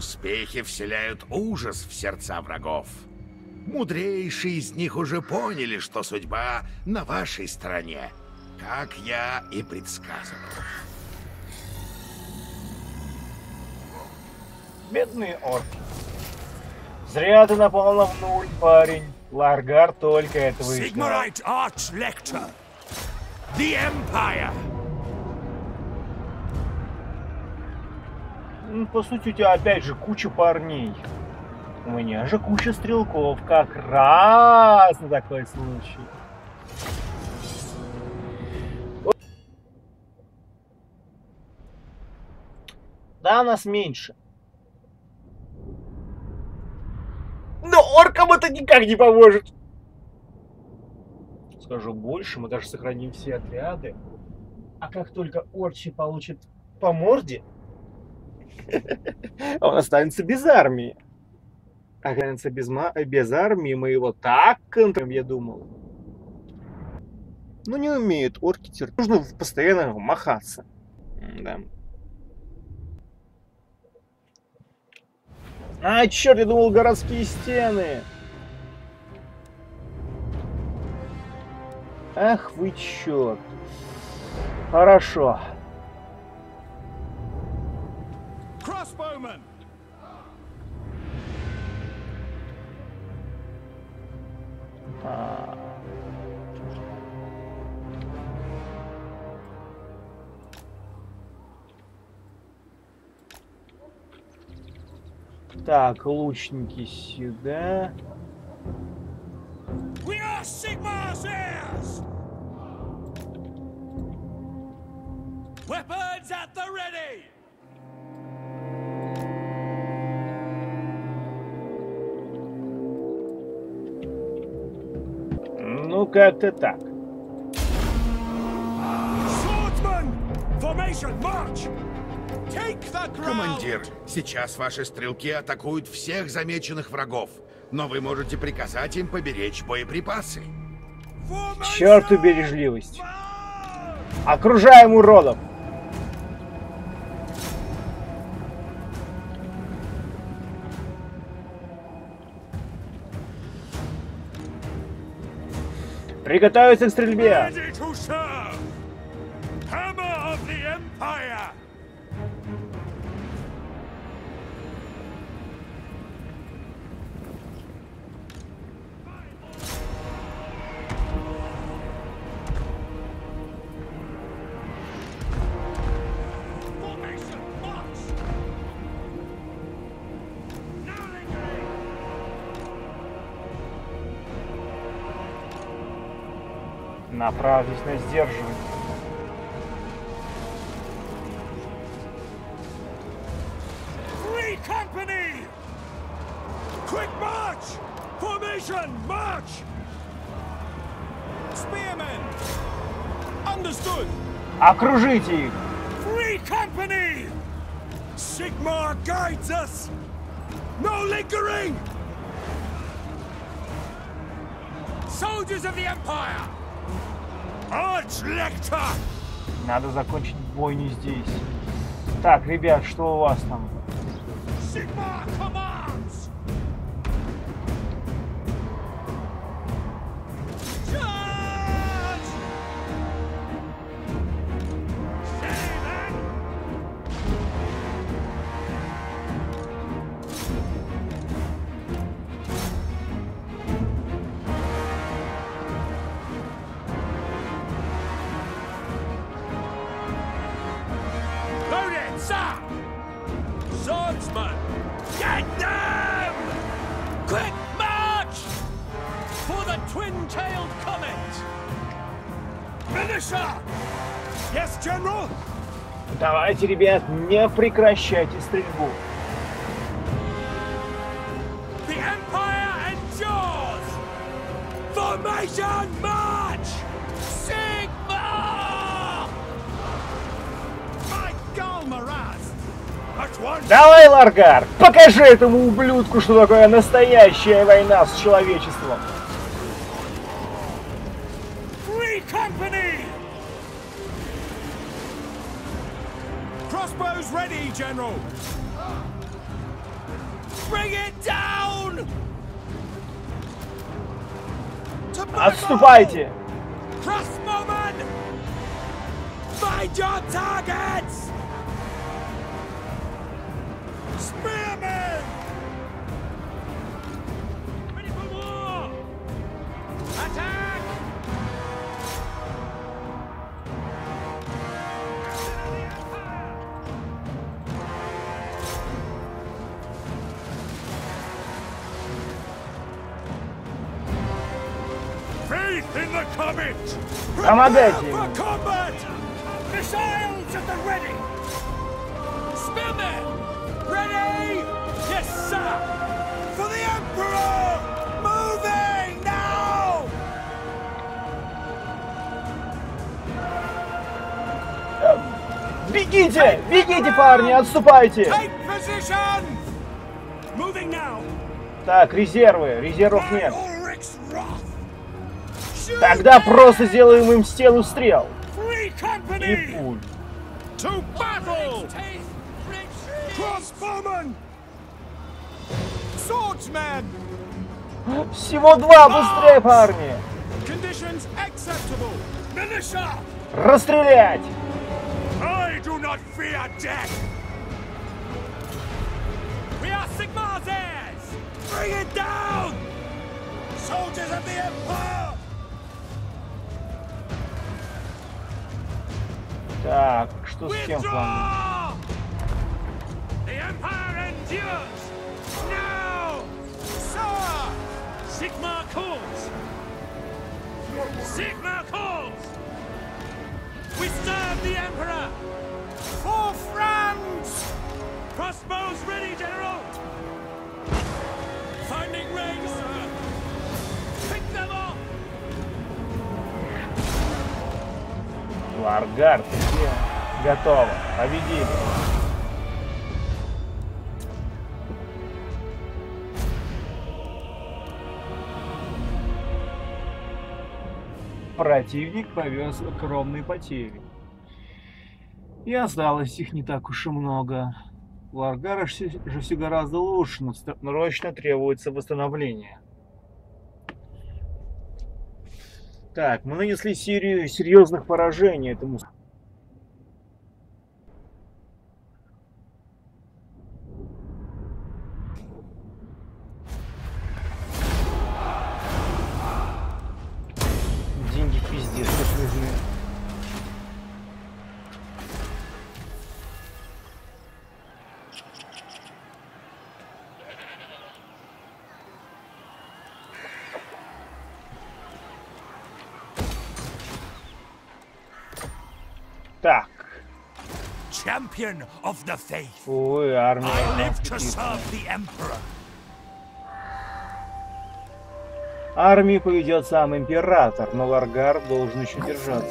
успехи вселяют ужас в сердца врагов. Мудрейшие из них уже поняли, что судьба на вашей стороне, как я и предсказывал. Бедные орки. Зря ты напал на нуль, парень. Ларгар только этого и ждал. Sigmarite Arch. The Empire. Ну, По сути, у тебя опять же куча парней. У меня же куча стрелков. Как раз на такой случай. Да, нас меньше. Но оркам это никак не поможет. Скажу больше, мы даже сохраним все отряды. А как только орчи получит по морде, он останется без армии. Останется без, ма- без армии, мы его так контролируем, я думал. Ну, не умеют орки терпеть. Нужно постоянно махаться. Да. А, черт, я думал, городские стены. Ах вы черт. Хорошо. А. Так, лучники сюда. Weapons at the ready. Как-то так. Командир, сейчас ваши стрелки атакуют всех замеченных врагов, но вы можете приказать им поберечь боеприпасы. К черту бережливость. Окружаем уродов. Приготовиться к стрельбе. Направьтесь на сдерживание. Free company! Quick march! Formation, march! Spearmen! Understood! Окружите их. Free company! Sigmar guides us! No lingering! Soldiers of the Empire! Надо закончить бойню здесь. Так, ребят, что у вас там? Sigmar Давайте, ребят, не прекращайте стрельбу. The Empire endures! Formation march! Sigma! My Galmaraz! At once! Давай, Ларгар, покажи этому ублюдку, что такое настоящая война с человечеством. My Now! Бегите! Бегите, парни! Отступайте! Так, резервы. Резервов нет. Тогда просто сделаем им стену стрел. И пуль. Всего два, быстрее, парни! Расстрелять! Bring it down! Soldiers of the Empire! Так, что с тем планом? Withdraw! The Empire endures! Now! Sir! Sigmar calls! Sigmar calls! We serve the Emperor! For France! Crossbows ready, General! Finding range, Ларгард, где? Готово. Победили. Противник повез огромные потери. И осталось их не так уж и много. У Аргара же все гораздо лучше, но срочно требуется восстановление. Так, мы нанесли серию серьезных поражений этому Champion of the faith! ой, армия. I live to serve the Emperor! Армию поведет сам император, но Ларгар должен еще держаться.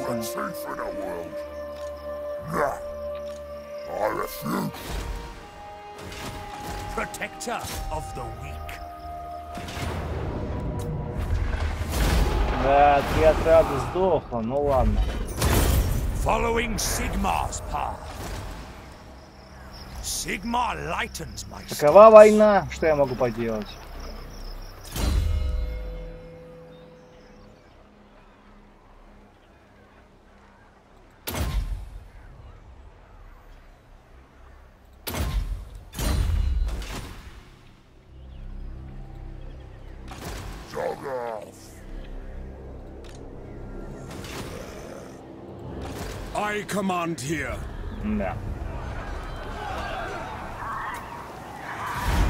Protector of the weak! Да, три отряда сдохло, ну ладно. Following Sigmar's path. Sigmar lightens my Такова война, что я могу поделать? Dog off. I command here. Да.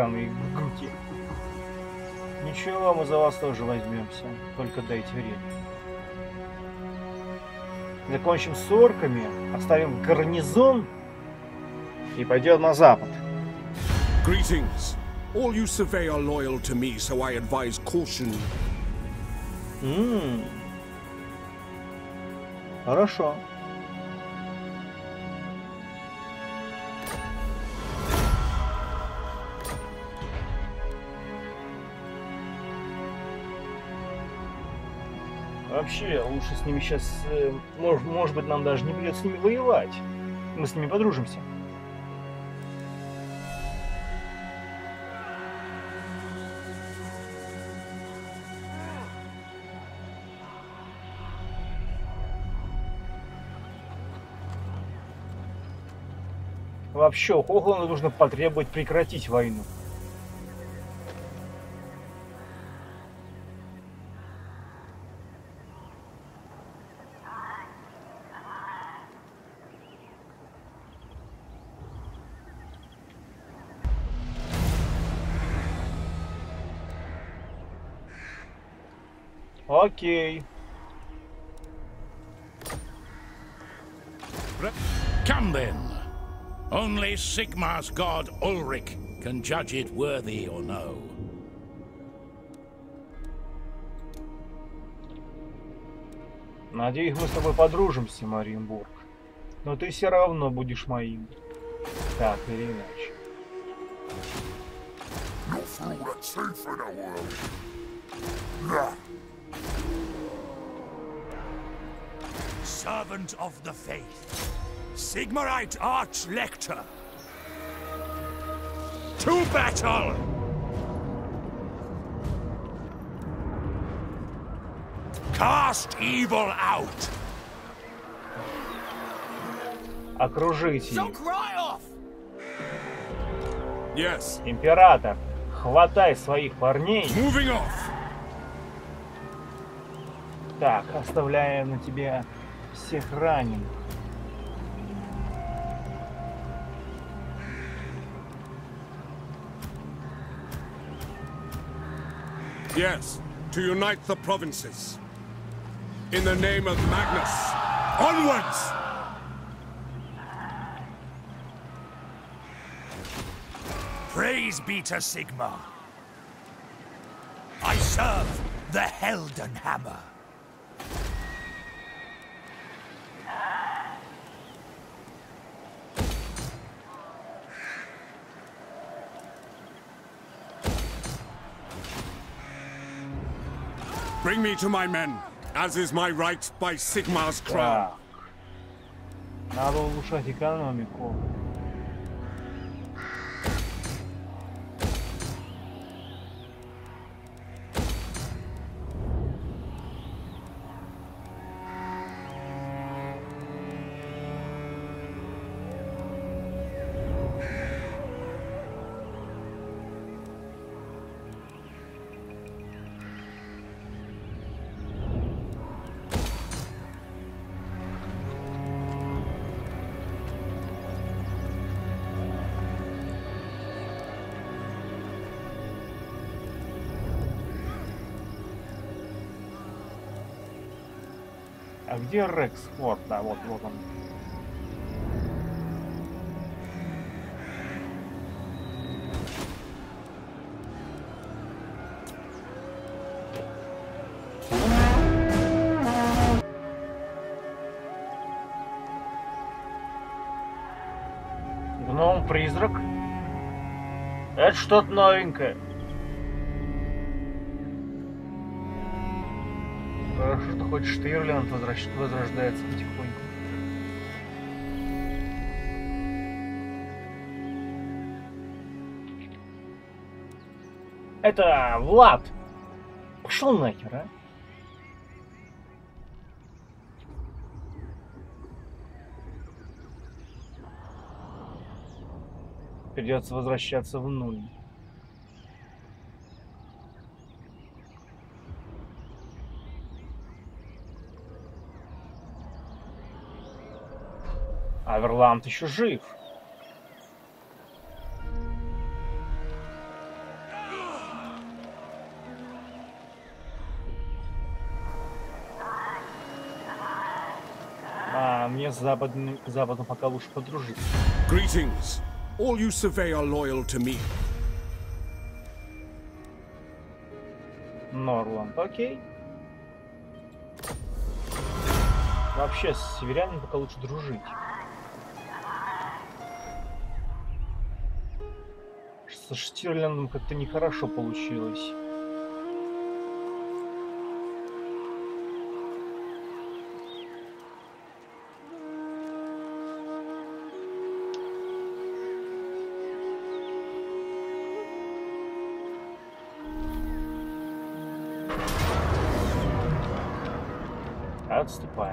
Сраные гуки. Ничего, мы за вас тоже возьмемся. Только дайте время. Закончим с орками, оставим гарнизон и пойдем на запад. Greetings. All you survey are loyal to me, so I advise caution. Хорошо. Вообще, лучше с ними сейчас... может, может быть, нам даже не придется с ними воевать. Мы с ними подружимся. Вообще, у Хогланда нужно потребовать прекратить войну. Окей. Come then. Only Sigmar's god Ulrich can judge it worthy or no. Надеюсь, мы с тобой подружимся, Мариенбург. Но ты все равно будешь моим. Так или иначе. Not Servant of the Faith. Sigmarite Archlector. To battle! Cast evil out! Окружите So их. cry off! Yes, Император, хватай своих парней. moving off. Так, оставляем на тебя всех раненых. Yes, to unite the provinces. In the name of Magnus. Onwards! Praise be to Sigmar. I serve the Helden Bring me to my men, as is my right by Sigma's crown. Где Рекс Форд? Да, вот, вот он. Гном-призрак? Это что-то новенькое. Хоть Штирлинд возвращ- возрождается потихоньку. Это Влад! Пошел нахер, а? Придется возвращаться в нуль. Аверланд еще жив. А мне с западным, западом пока лучше подружиться. Greetings. All you survey are loyal to me. Норланд, окей. Вообще, с северянами пока лучше дружить. Со Штирлендом как-то нехорошо получилось. Отступаем.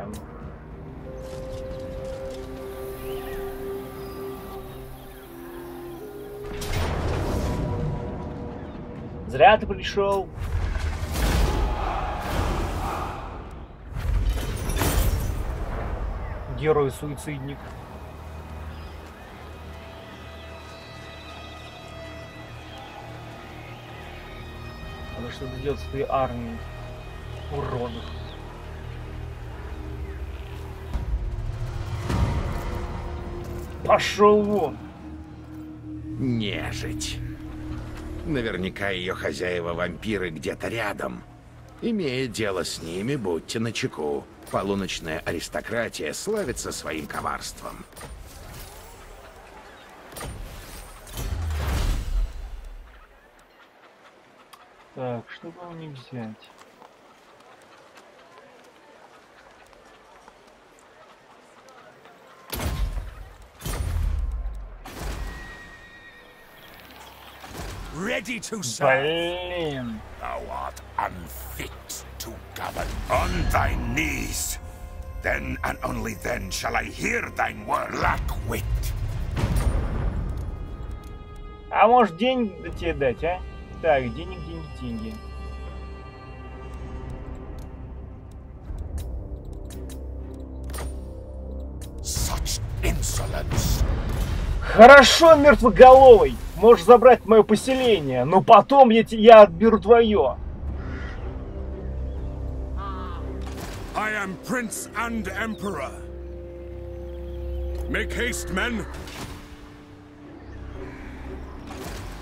Зря ты пришел. Герой-суицидник. Надо что-то делать с этой армией уродов. Пошел вон! Нежить. Наверняка ее хозяева-вампиры где-то рядом. Имея дело с ними, будьте начеку. Полуночная аристократия славится своим коварством. Так, что бы них взять? Ready to serve. Блин! Thou art unfit to govern. On thy knees. Then and only then shall I hear thine word. Black wit. А может денег да тебе дать, а? Так, денег, деньги, деньги. Such insolence. Хорошо, мертвоголовый! Можешь забрать мое поселение, но потом я, я отберу твое. I am Prince and Emperor. Make haste, men.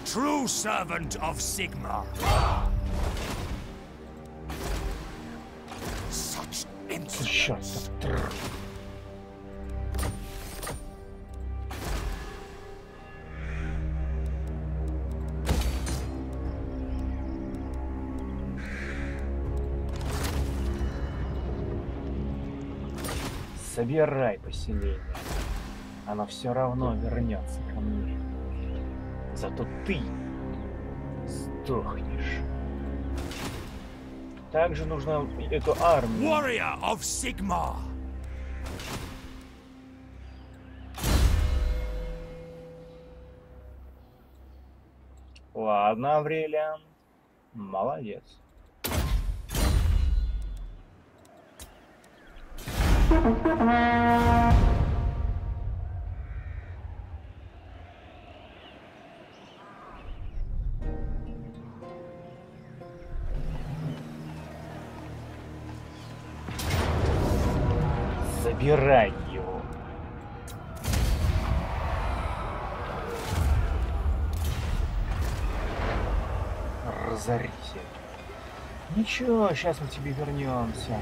True servant of Sigma. Such insolence. Собирай поселение. Оно все равно вернется ко мне. Зато ты сдохнешь. Также нужно эту армию. Warrior of Sigma. Ладно, Аврелиан. Молодец. Забирай его. Разорись. Ничего, сейчас мы тебе вернемся.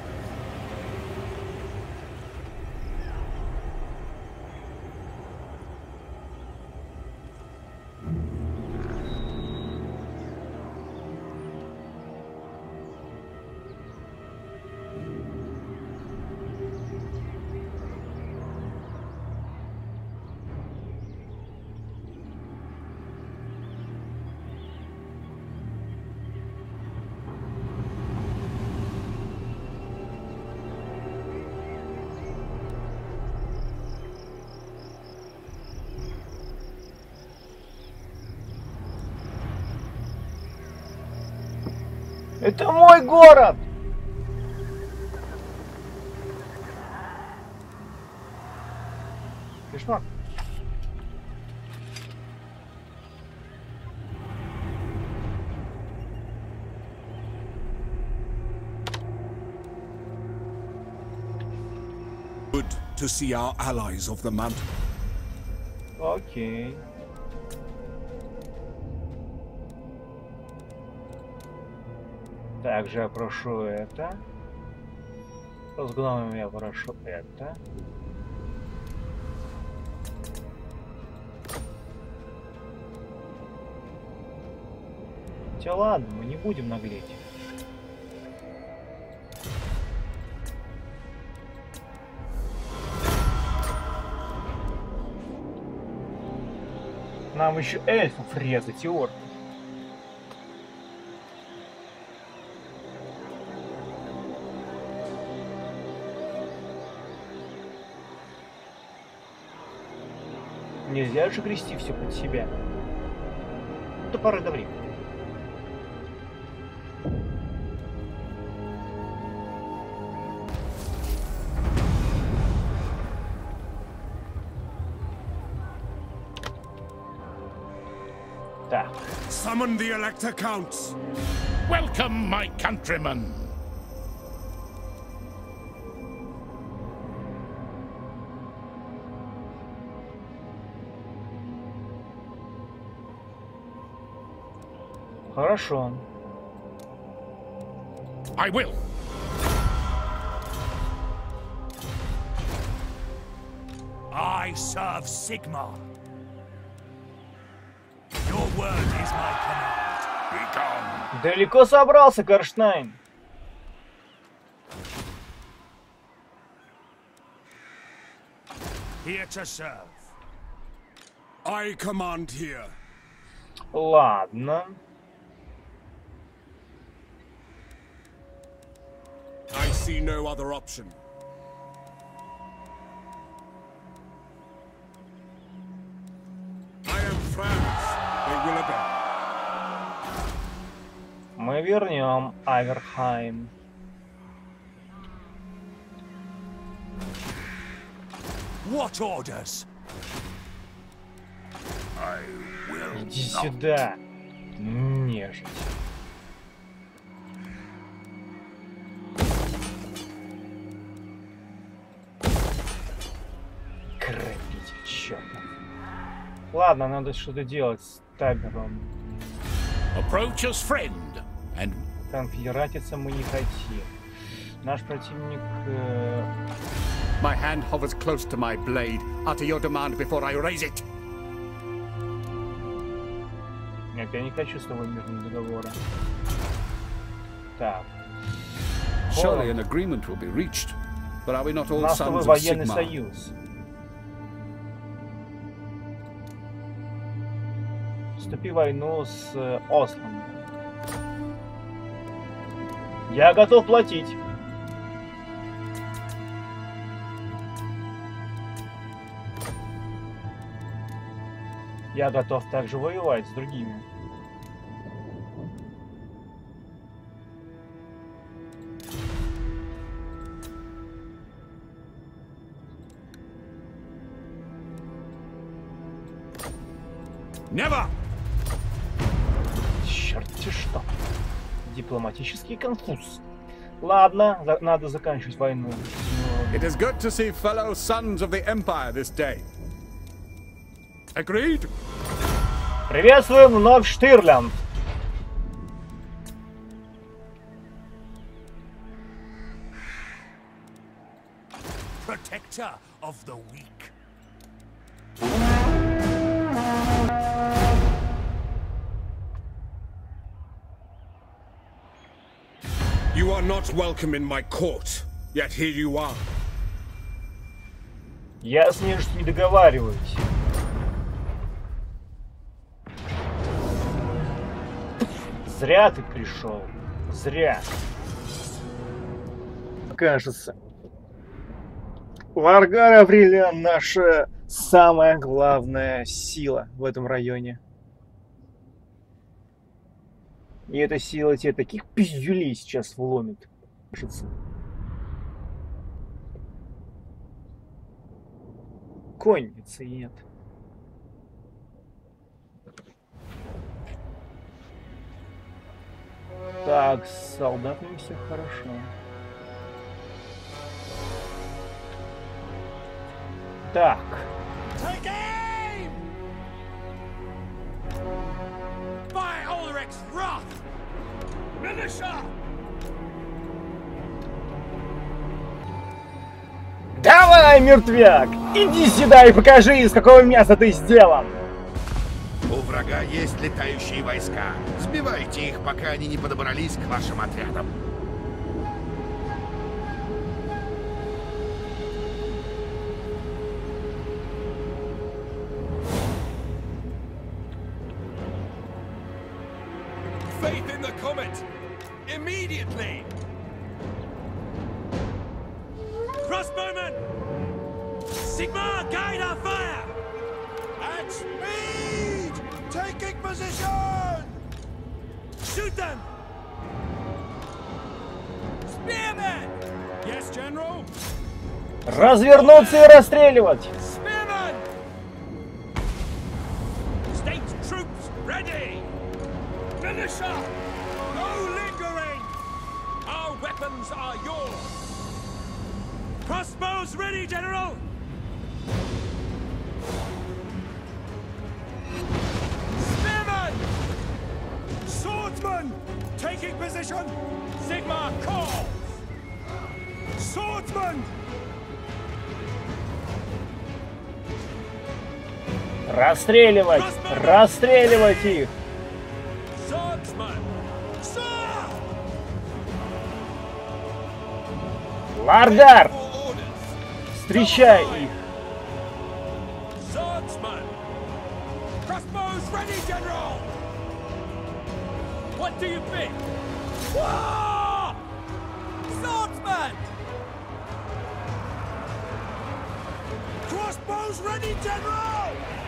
город! Кошмар. Good to see our allies of the mountain. Окей. Также я прошу это. С гномами я прошу это. Хотя ладно, мы не будем наглеть. Нам еще эльфов резать и орков. Нельзя же грести все под себя. До поры до времени. Summon the Elector Counts. Welcome, my countrymen. Хорошо. I will. I serve Sigmar. Your word is my command. Begone. Далеко собрался, Карштайн. Here to serve. I command here. Ладно. I see no other option. I am France. They will obey. Мы вернем Аверхайм. What orders? I will Иди сюда, нежить. Ладно, надо что-то делать с табером. Approach as friend, and Конфедератиться мы не хотим. Наш противник... э, My hand hovers close to my blade. Utter your demand before I raise it. Нет, я не хочу с тобой мирного договора. Так. Surely an agreement will be reached. But are we not all sons of военный Sigmar? союз. Вступи в войну с э, Ослом. Я готов платить. Я готов также воевать с другими. Never! Черт-те что. Дипломатический конфуз. Ладно, за- надо заканчивать войну. Ну, It is good to see fellow sons of the Empire this day. Agreed? Приветствуем вновь Штирлянд. Protector of the weak. Not welcome in my court, yet here you are. Я с ней не договариваюсь. Зря ты пришел. Зря. Кажется. Варгар Аврилян наша самая главная сила в этом районе. И эта сила тебе таких пиздюлей сейчас вломит. Кажется. Конницы нет. Так, с солдатами все хорошо. Так! By Ulrich's wrath! Militia, Давай, мертвяк! Иди сюда и покажи, из какого мяса ты сделан! У врага есть летающие войска. Сбивайте их, пока они не подобрались к вашим отрядам. Развернуться и расстреливать! Crossbows ready, General! Spearmen! Swordsman! Taking position! Sigma calls! Swordsman! Расстреливать! Расстреливать их! Ларгар! Встречай их! Ready, General!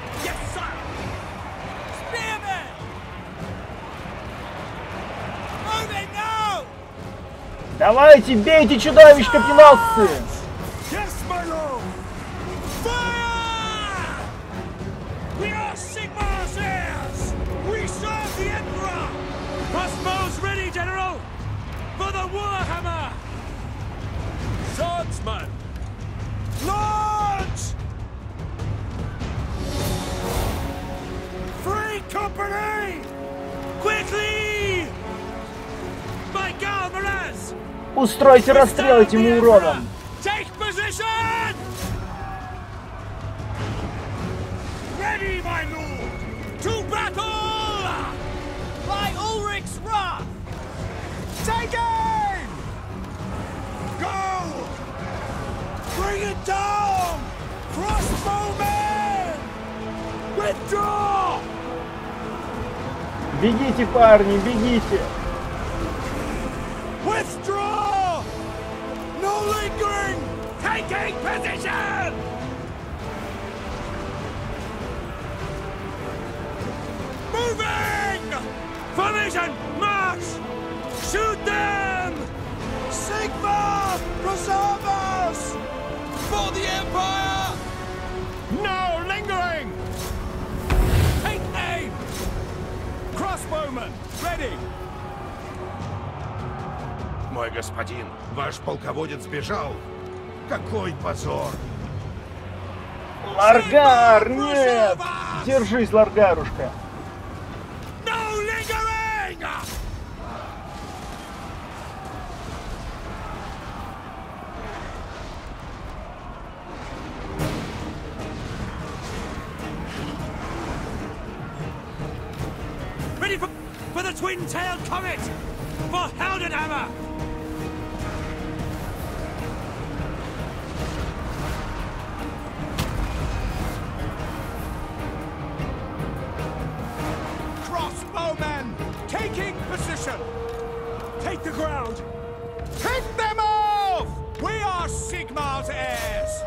Давайте, бейте чудовищ капитанцы! My lord! company! Quickly! My God, Miraz! Устройте расстрел этим уродам! Take position! Ready, my lord! To battle! By Ulrich's wrath! Take aim! Go! Bring it down! Crossbowmen! Withdraw! Бегите, парни, бегите! Withdraw! No lingering! Taking position! Moving! Formation! March! Shoot them! Sigma! Preserve us! For the Empire! No lingering! Crossbowmen, ready! Мой господин, ваш полководец сбежал. Какой позор! Ларгар, нет! Держись, Ларгарушка! No lingering! Twin-tailed comet! For Heldenhammer! Crossbowmen! Taking position! Take the ground! Hit them off! We are Sigmar's heirs!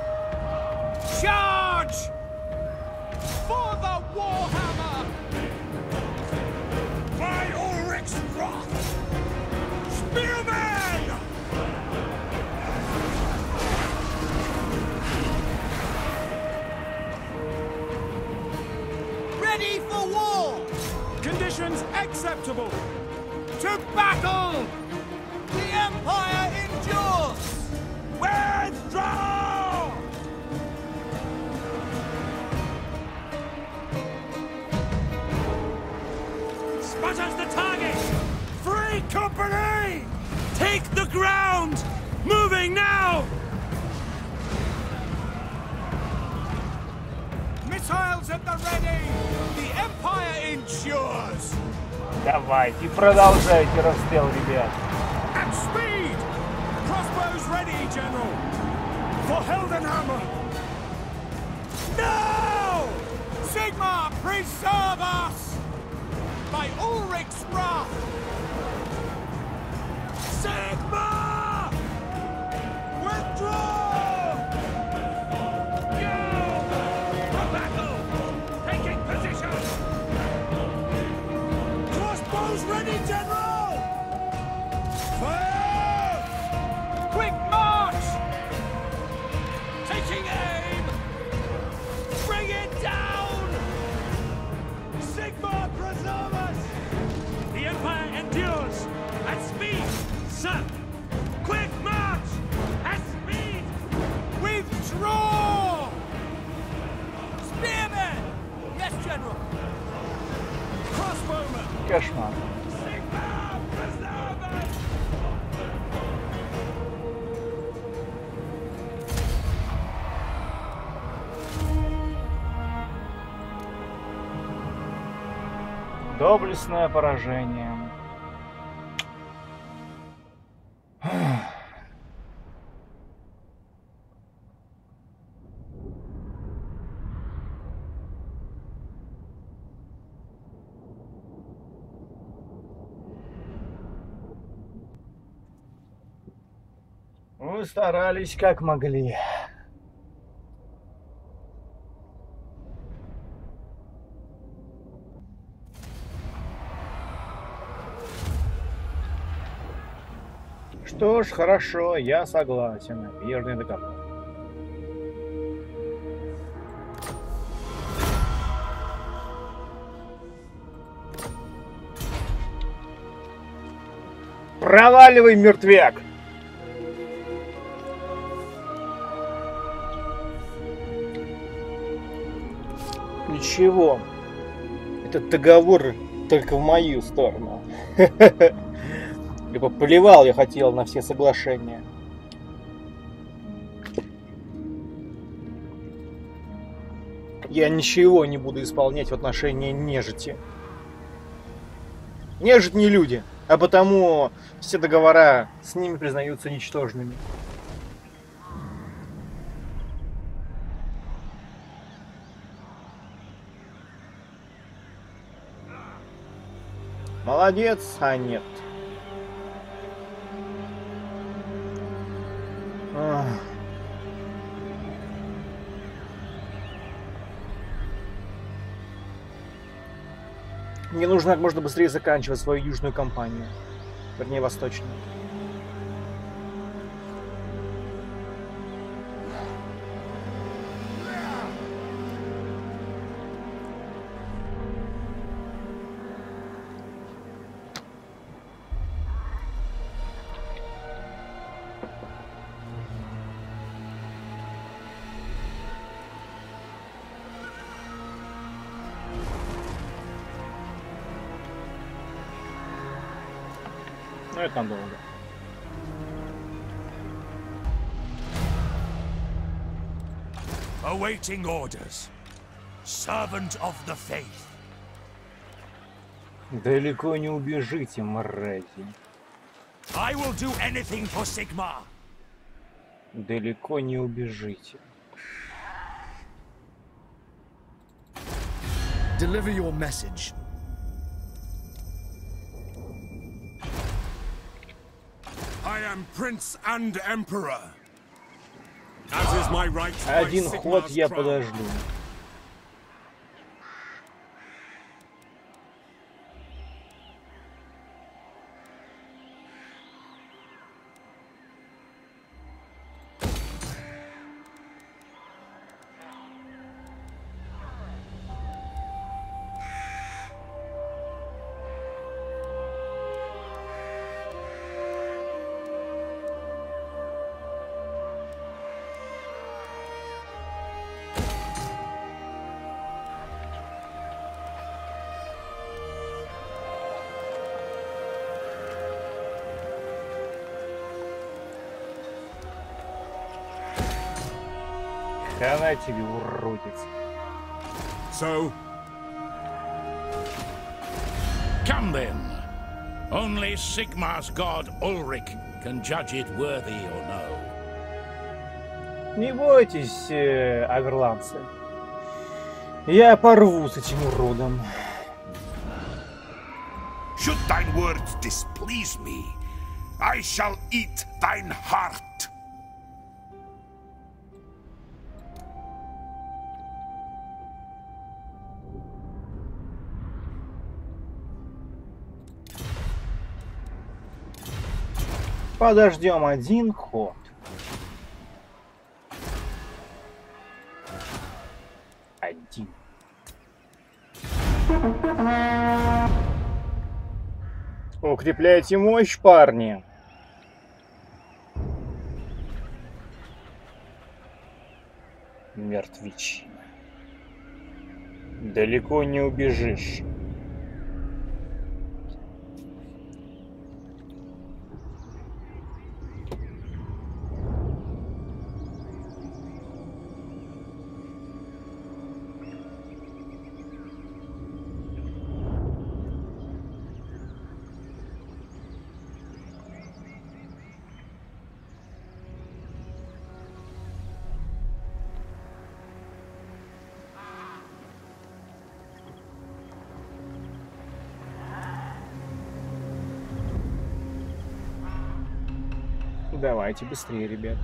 Charge! For the Warhammer! acceptable. To battle! The Empire endures! Withdraw! Sputters the target! Free company! Take the ground! Moving now! Missiles at the ready! The Empire endures! Давайте, продолжайте расстрел, ребят. No! Sigma, preserve us! By Ulrich's wrath! Sigma! Доблестное поражение. Мы старались как могли. Что ж, хорошо, я согласен. Верный договор. Проваливай, мертвяк! Ничего. Этот договор только в мою сторону. Либо плевал я хотел на все соглашения. Я ничего не буду исполнять в отношении нежити. Нежить не люди, а потому все договора с ними признаются ничтожными. Молодец, а нет. Мне нужно как можно быстрее заканчивать свою южную кампанию. Вернее, восточную. Awaiting orders. Servant of the faith. Далеко не убежите, мрази. I will do anything for Sigma. Далеко не убежите. Deliver your message. I am Prince and Emperor. Один ход я подожду. Хана тебе, уродец. So, Come then. Only Sigmar's god Ulrich can judge it worthy or no. Не бойтесь, э, аверландцы. Я порву с этим уродом. Should thine words displease me, I shall eat thine heart. Подождем один ход. Один. Укрепляйте мощь, парни. Мертвечина. Далеко не убежишь. Давайте быстрее, ребят.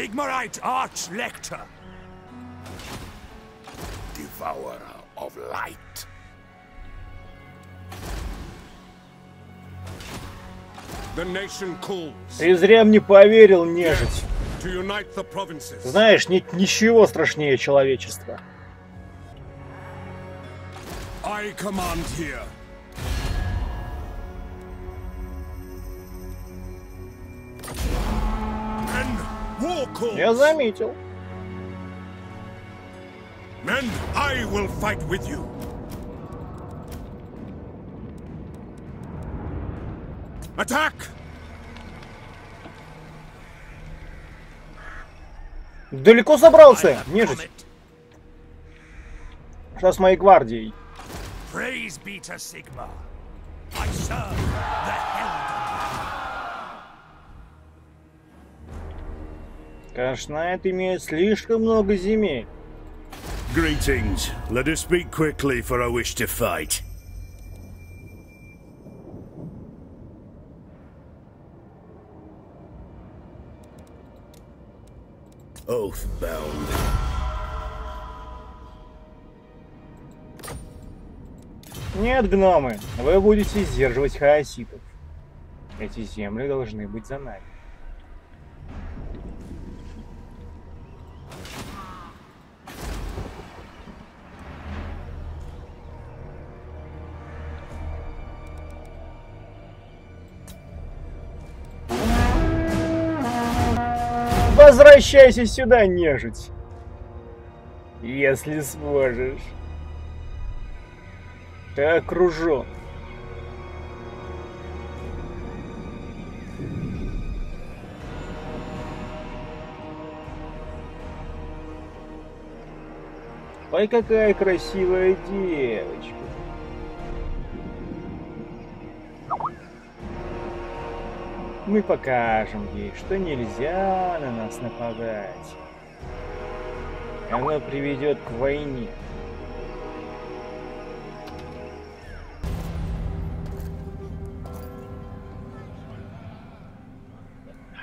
Sigmarite Arch-Lector. Devourer of light. the nation calls Ты зря мне поверил, нежить. to unite the provinces. Знаешь, нет ничего страшнее человечества. I command here. Я заметил. Men, I will fight with you. Attack! Далеко собрался, нежить. Что с моей гвардией? Praise be to Sigmar. I serve the Helden. Кашнайт имеет слишком много земель. Greetings. Let us speak quickly, for I wish to fight. Oathbound. Нет, гномы, вы будете сдерживать хаоситов. Эти земли должны быть за нами. Возвращайся сюда, нежить. Если сможешь. Ты окружен. Ой, какая красивая девочка. Мы покажем ей, что нельзя на нас нападать. Оно приведет к войне.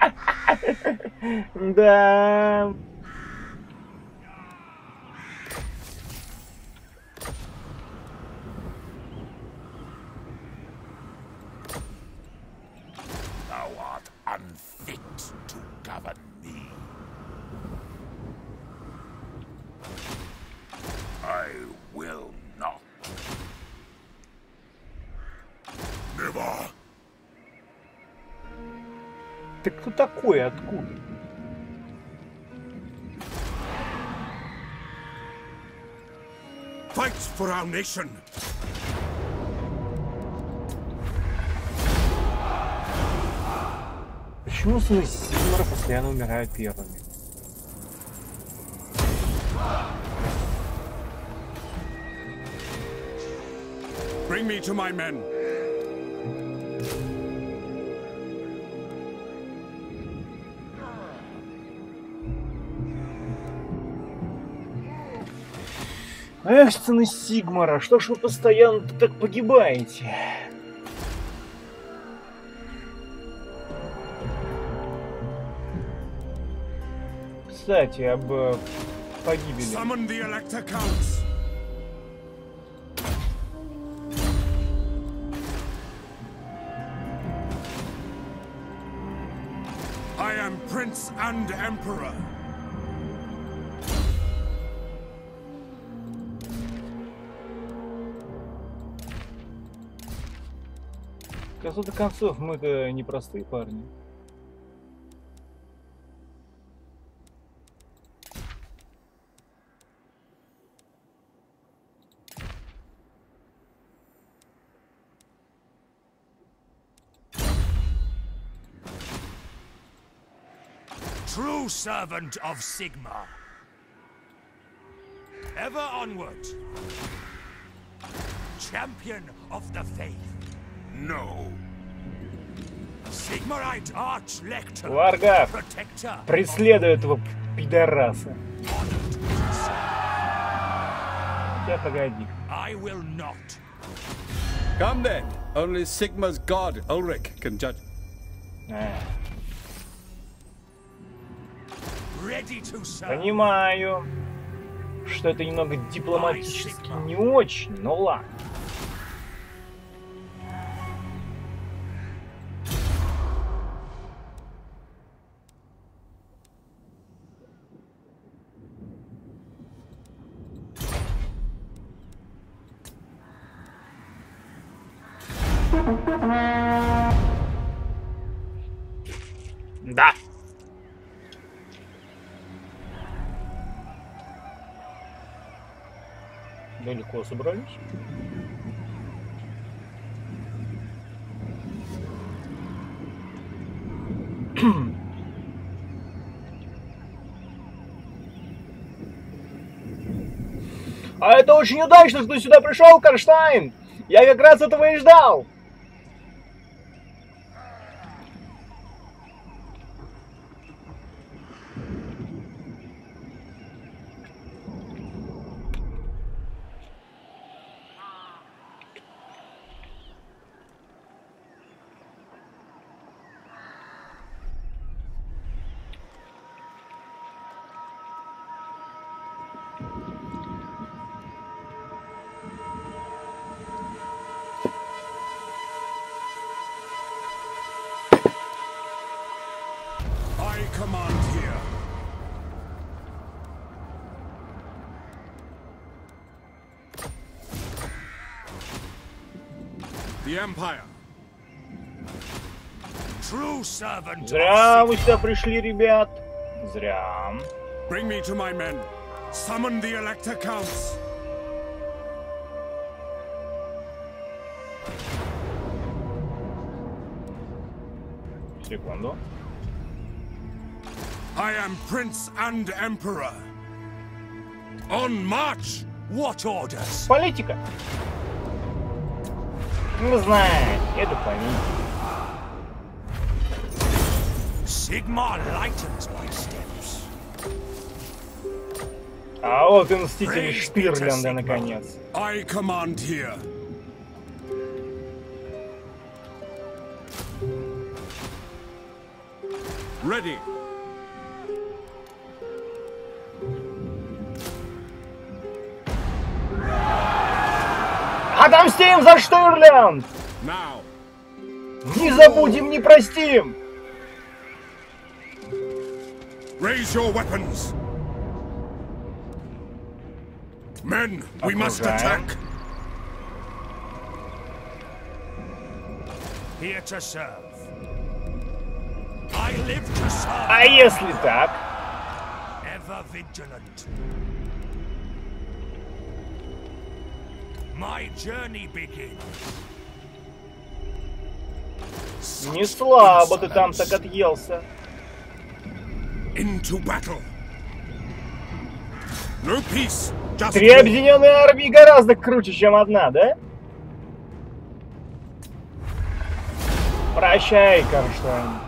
Да. Thou art unfit to govern me. I will not. Never. Ты кто такой? Откуда? Fight for our nation. Почему сыны Сигмара постоянно умирают первыми? Bring me to my men. Эх, сыны Сигмара, что ж вы постоянно так погибаете? Кстати, об э, погибели. I am Prince and Emperor. Конце концов, мы-то не простые парни. True servant of Sigma. Ever onward. Champion of the faith. No. Sigmarite Arch-Lector. Варгар, Protector. преследуй этого пидораса. Хотя, погоди. I will not. Come then. Only Sigma's god, Ulrich, can judge. А, Ready to serve. понимаю, что это немного дипломатически не очень, но ладно. Далеко собрались? А это очень удачно, что сюда пришел, Карштайн! Я как раз этого и ждал! Empire. True servant Зря of вы сюда пришли, ребят. Зря. Bring me to my men. Summon the Elector Counts. Секунду. I am Prince and Emperor. On march! What orders? Политика. Мы знаем, это политика. Sigmar lightens my steps. А вот и Мстители Praise Штирлянда, Sigmar. наконец. I command here. Ready. Отомстим за Штирлянд! Now. Не забудем, не простим! Raise your weapons. Men, we must attack. Here to serve. I live to serve. А если так? Ever vigilant. My journey begins. Не слабо ты там так отъелся. Into battle. No peace, just Три объединенные армии гораздо круче, чем одна, да? Прощай, Карштайн.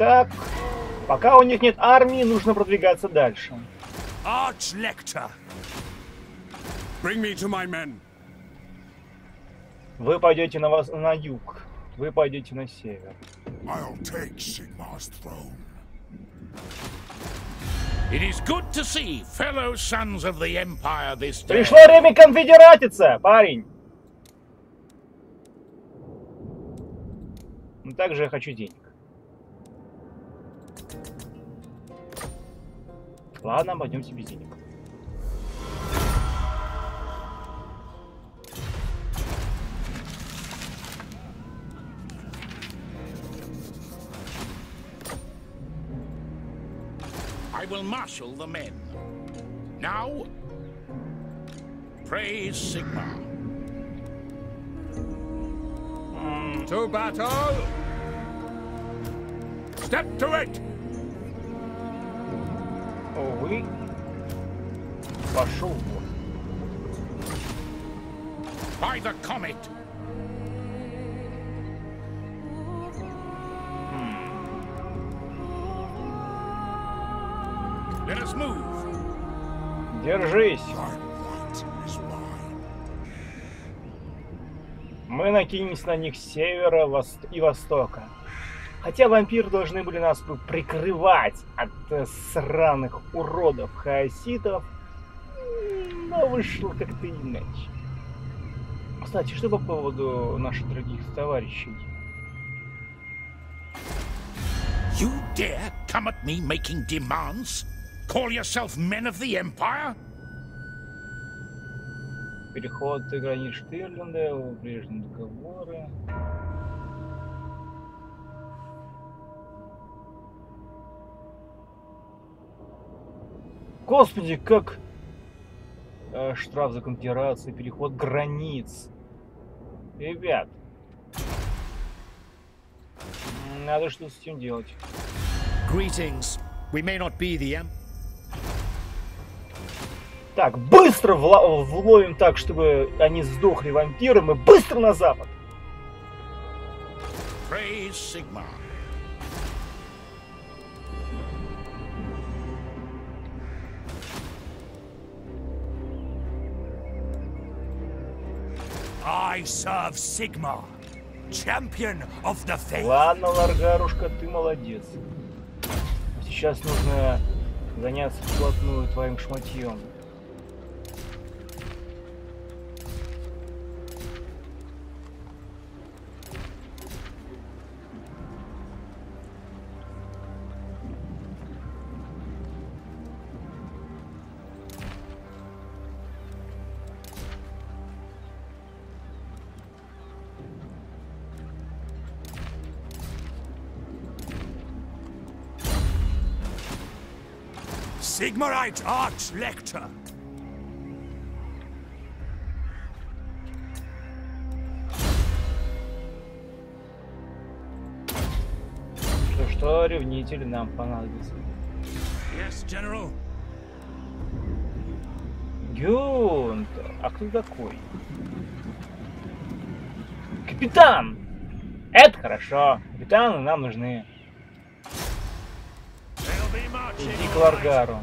Так, пока у них нет армии, нужно продвигаться дальше. Archlector. Bring me to my men. Вы пойдете на, вос- на юг, вы пойдете на север. I'll take Sigmar's throne. It is good to see fellow sons of the Empire this day. Пришло время конфедератиться, парень. Но также я хочу денег. Ладно, обойдемся без денег. I will marshal the men. Now, praise Sigmar. To battle! Step to it! Увы. Пошел вон. By the comet. Let us move. Держись. Мы накинемся на них с севера и востока. Хотя вампиры должны были нас прикрывать от э, сраных уродов хаоситов, но вышло как-то иначе. Кстати, что по поводу наших дорогих товарищей? You dare come at me making demands? Call yourself men of the Empire? Переход границ Штирленда, прежние договоры. Господи, как э, штраф за конфедерацию, переход границ. Ребят, надо что-то с этим делать. Greetings. We may not be the Так, быстро вла- вловим так, чтобы они сдохли вампиром, и быстро на запад. Praise Sigmar. I serve Sigmar, champion of the faith. Ладно, Ларгарушка, ты молодец. Сейчас нужно заняться вплотную твоим шматьем. Sigmarite Arch Lector. Что, что ревнитель нам понадобится. Yes, General. Гюнтер, а кто такой? Капитан! Это хорошо. Капитаны нам нужны. Иди к right. Ларгару.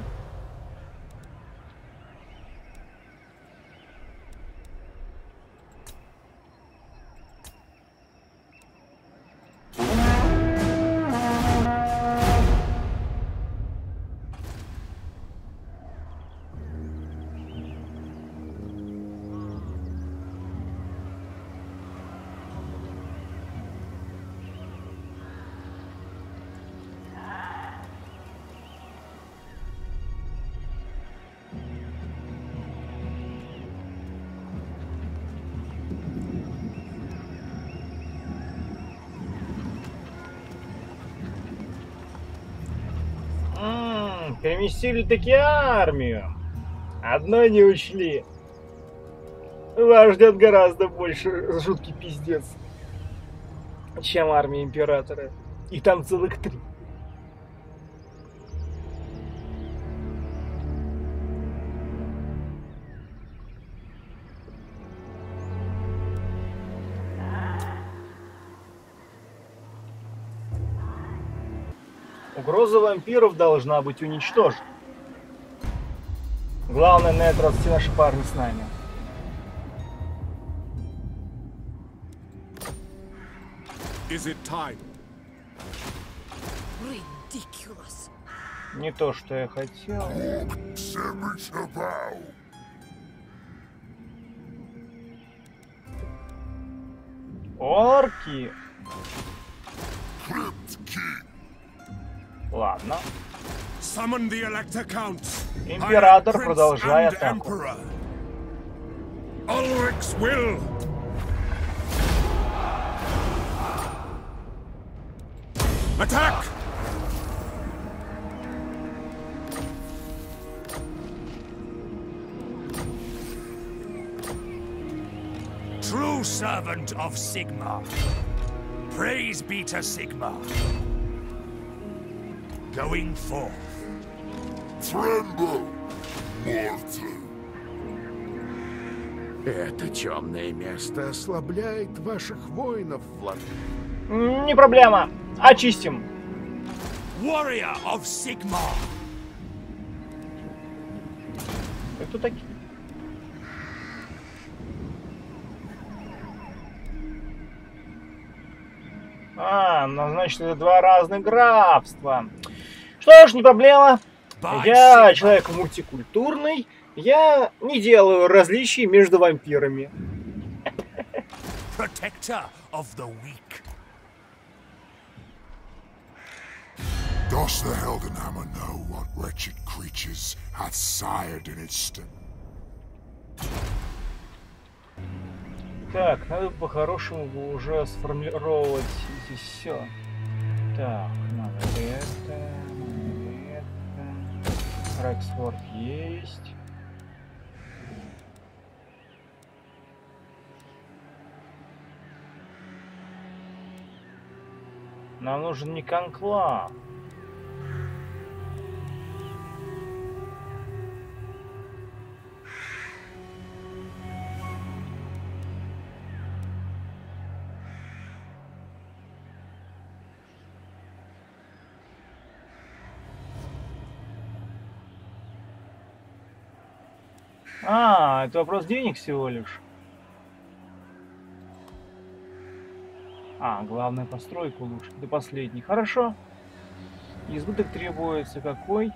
М, Переместили таки армию. Одной не учли. Вас ждет гораздо больше жуткий пиздец, чем армия императора. Их там целых три. Вампиров должна быть уничтожена. Главное на этот раз все наши парни с нами. Is it time? Ridiculous. Не то, что я хотел. Орки. Ладно. Summon the Elector Count. I am Император Prince продолжает and атаку. Emperor. Ulric's will. Attack! True servant of Sigma. Praise be to Sigma. Going forth. Tremble, mortal. Это темное место ослабляет ваших воинов, Влад. Не проблема. Очистим. Warrior of Sigma. Кто такие? А, ну значит это два разных графства. Что ж, не проблема. Я человек мультикультурный. Я не делаю различий между вампирами. Does the Heldenhammer know what wretched creatures hath sired in its stem? Так, надо по-хорошему уже сформировать здесь все. Так, надо это. Рексфорд есть. Нам нужен не конклав. А, это вопрос денег всего лишь. А, главное постройку лучше. До последней. Хорошо. Избыток требуется какой?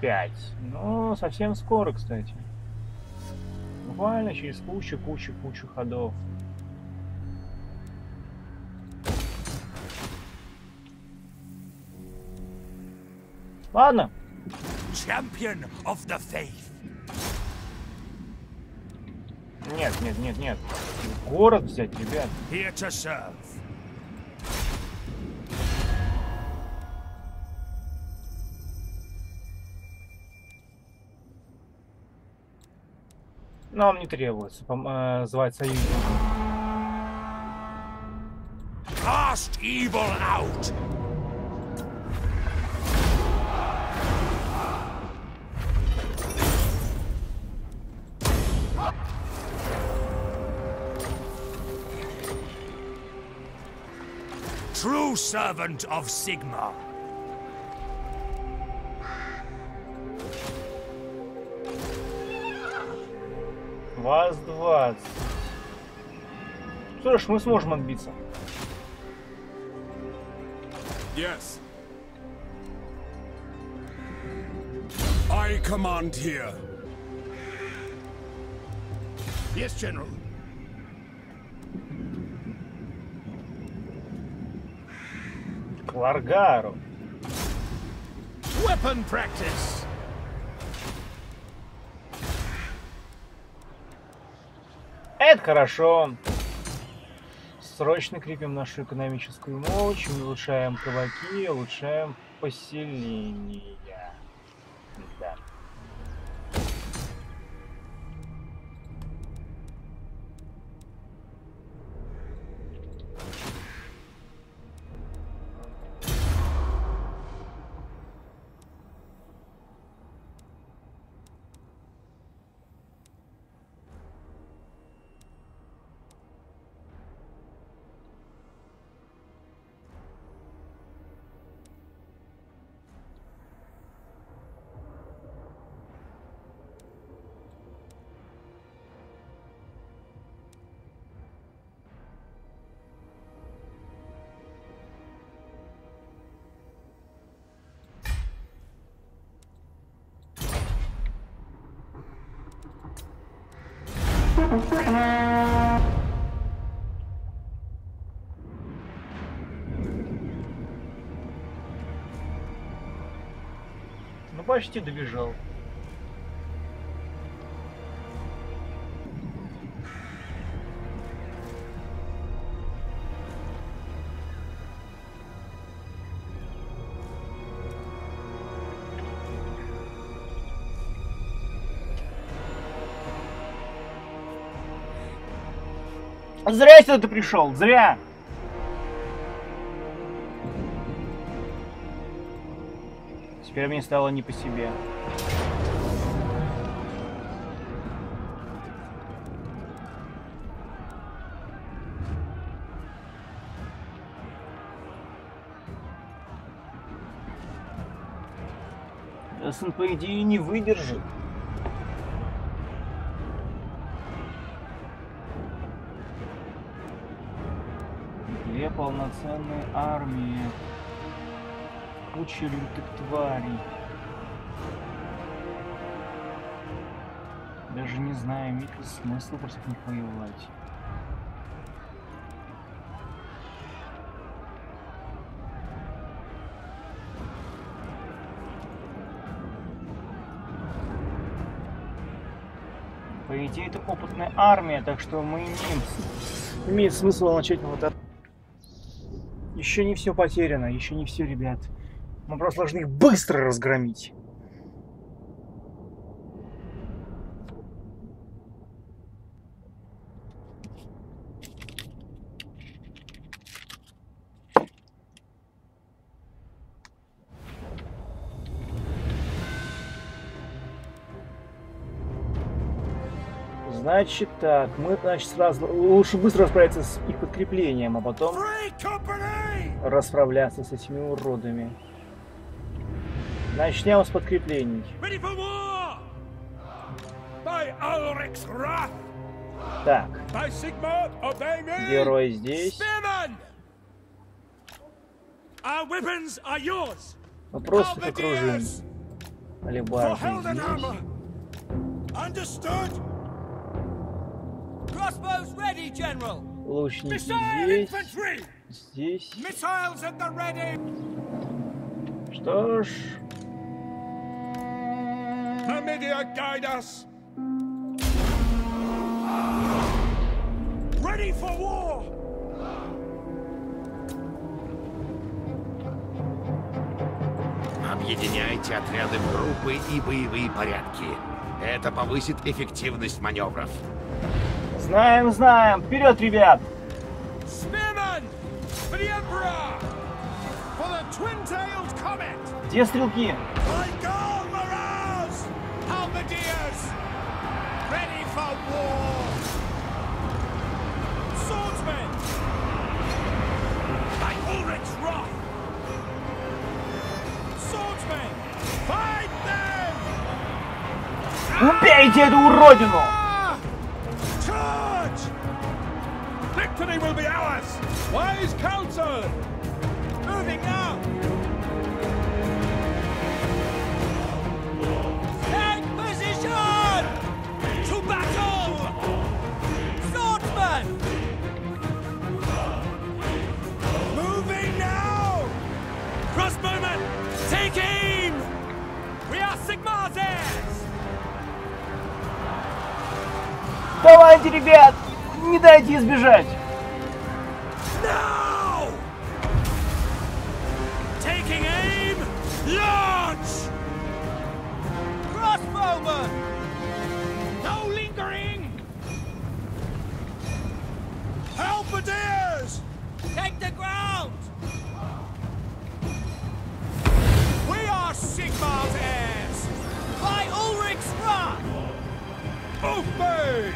Пять. Ну, совсем скоро, кстати. Буквально через кучу-кучу-кучу ходов. Ладно, champion of the faith. Нет, нет, нет, нет. Город взять, ребят. Here to serve. Ну, Нам не требуется э, звать союзников. Cast evil out! True servant of Sigma. Вас 20. Что ж, мы сможем отбиться. Yes. I command here. Yes, General. К Ларгару. Weapon practice. Это хорошо. Срочно крепим нашу экономическую мощь, улучшаем кабаки, улучшаем поселения. Почти добежал. Зря сюда ты пришел, зря! Теперь мне стало не по себе. Эссен, по идее, не выдержит. Две полноценные армии. Куча лютых тварей. Даже не знаю, имеет ли смысл против них воевать. По идее, это опытная армия, так что мы имеем... Имеет смысл начать вот это. Еще не все потеряно, еще не все, ребят. Мы просто должны их быстро разгромить. Значит так, мы, значит, сразу лучше быстро расправиться с их подкреплением, а потом расправляться с этими уродами. Начнем с подкреплений. Так, герой здесь. Мы просто их окружим. Здесь. General! Лучники здесь. Здесь. Что ж, Numidia guide us! Ready for war! Объединяйте отряды в группы и боевые порядки. Это повысит эффективность маневров. Знаем, знаем. Вперед, ребят! Spearmen! For Halberdiers! Ready for war! Swordsmen! By Ulrich's wrath! Swordsmen! Fight them! Убейте эту уродину! Ah! Charge! Victory will be ours! Wise counsel! Moving now! Давайте, ребят! Не дайте избежать! Now! Taking aim! Launch! Crossbowman! No lingering! Halberdiers! Take the ground! We are Sigmar's heirs! By Ulrich's wrath! Both bay!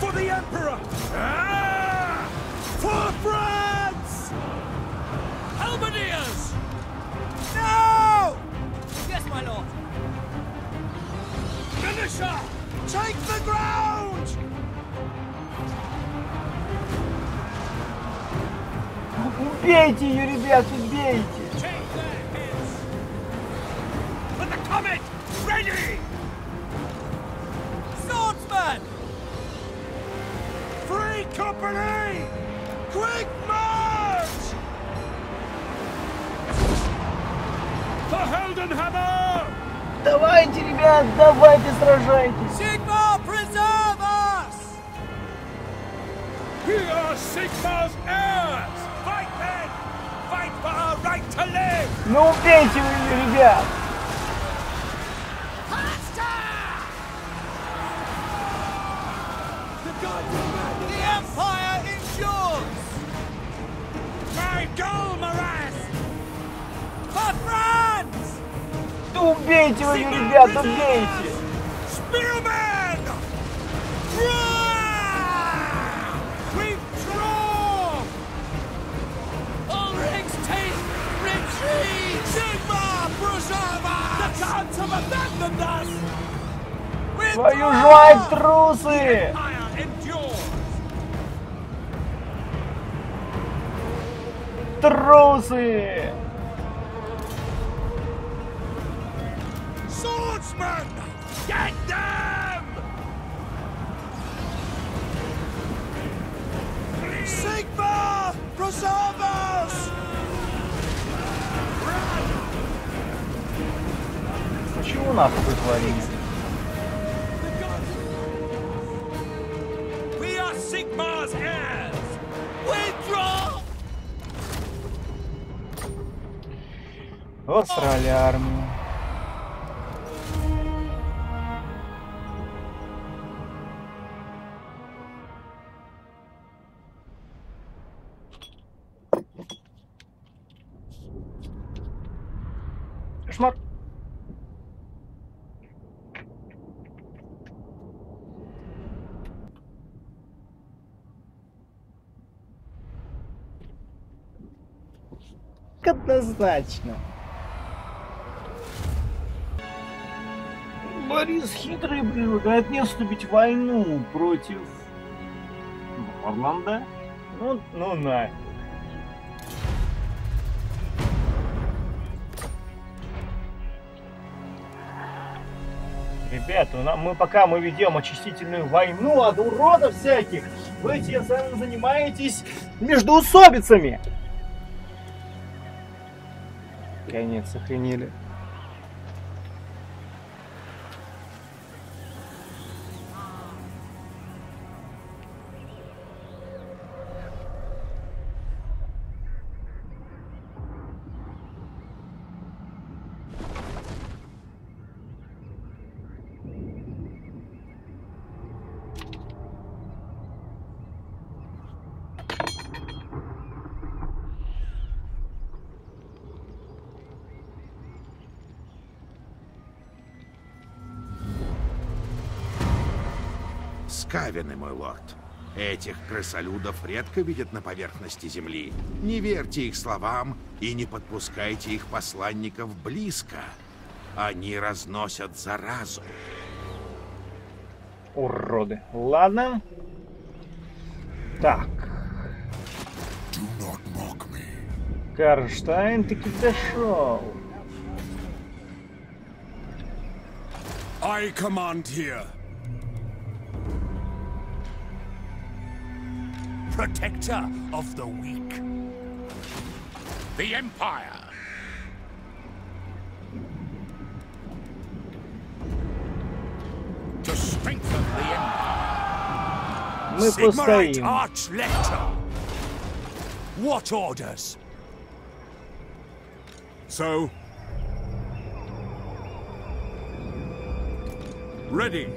For the Emperor! Ah! For France! Halberdiers! No! Yes, my lord. Finisher! Take the ground! Убейте ее, ребят, убейте! Company! Quick march! For Heldenhammer! Давайте, ребят, давайте сражайтесь! Sigmar, preserve us! We are Sigmar's heirs! Fight then! Fight for our right to live! Ну убейте вы ребят! Да убейте вы ее, ребят, убейте! Spearman! Withdraw! Ulrich's take Swordsman! Get them! Sigmar! Preserve us! Почему нахуй вы творите? Вот срали армию. Однозначно. Борис хитрый предлагает мне вступить в войну против Орланда. Ну, ну на. Ребята, у нас- мы пока мы ведем очистительную войну от уродов всяких, вы тем самым занимаетесь междоусобицами. Конец охренели. Скавины, мой лорд. Этих крысолюдов редко видят на поверхности Земли. Не верьте их словам и не подпускайте их посланников близко. Они разносят заразу. Уроды. Ладно. Так. Карштайн таки дошел. I command here. protector of the weak. The Empire. To strengthen the Empire. Sigmarite Archlector. What orders? So? Ready.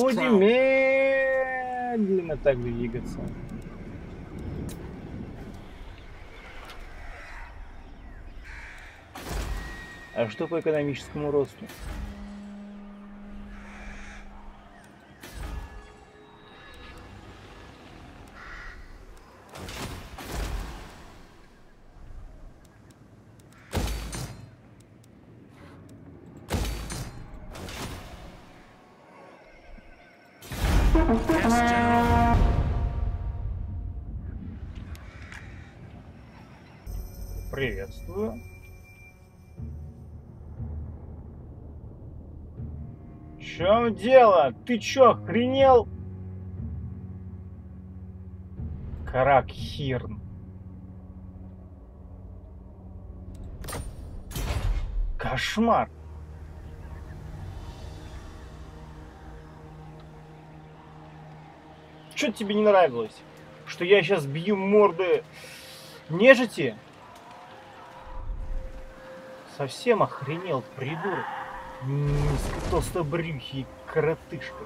Будем медленно так двигаться. А что по экономическому росту? Приветствую. В чем дело? Ты чё, охренел? Карак Хирн. Кошмар. Что тебе не нравилось? Что я сейчас бью морды нежити? Совсем охренел, придурок. Толстобрюхий коротышка.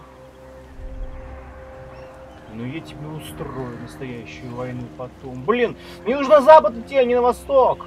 Ну я тебе устрою настоящую войну потом. Блин, мне нужно запад идти, а не на восток.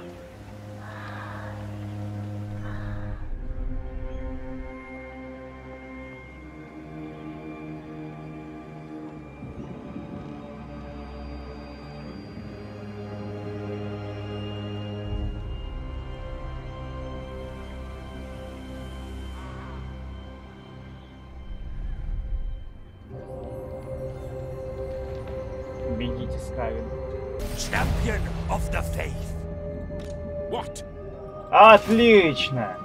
Отлично!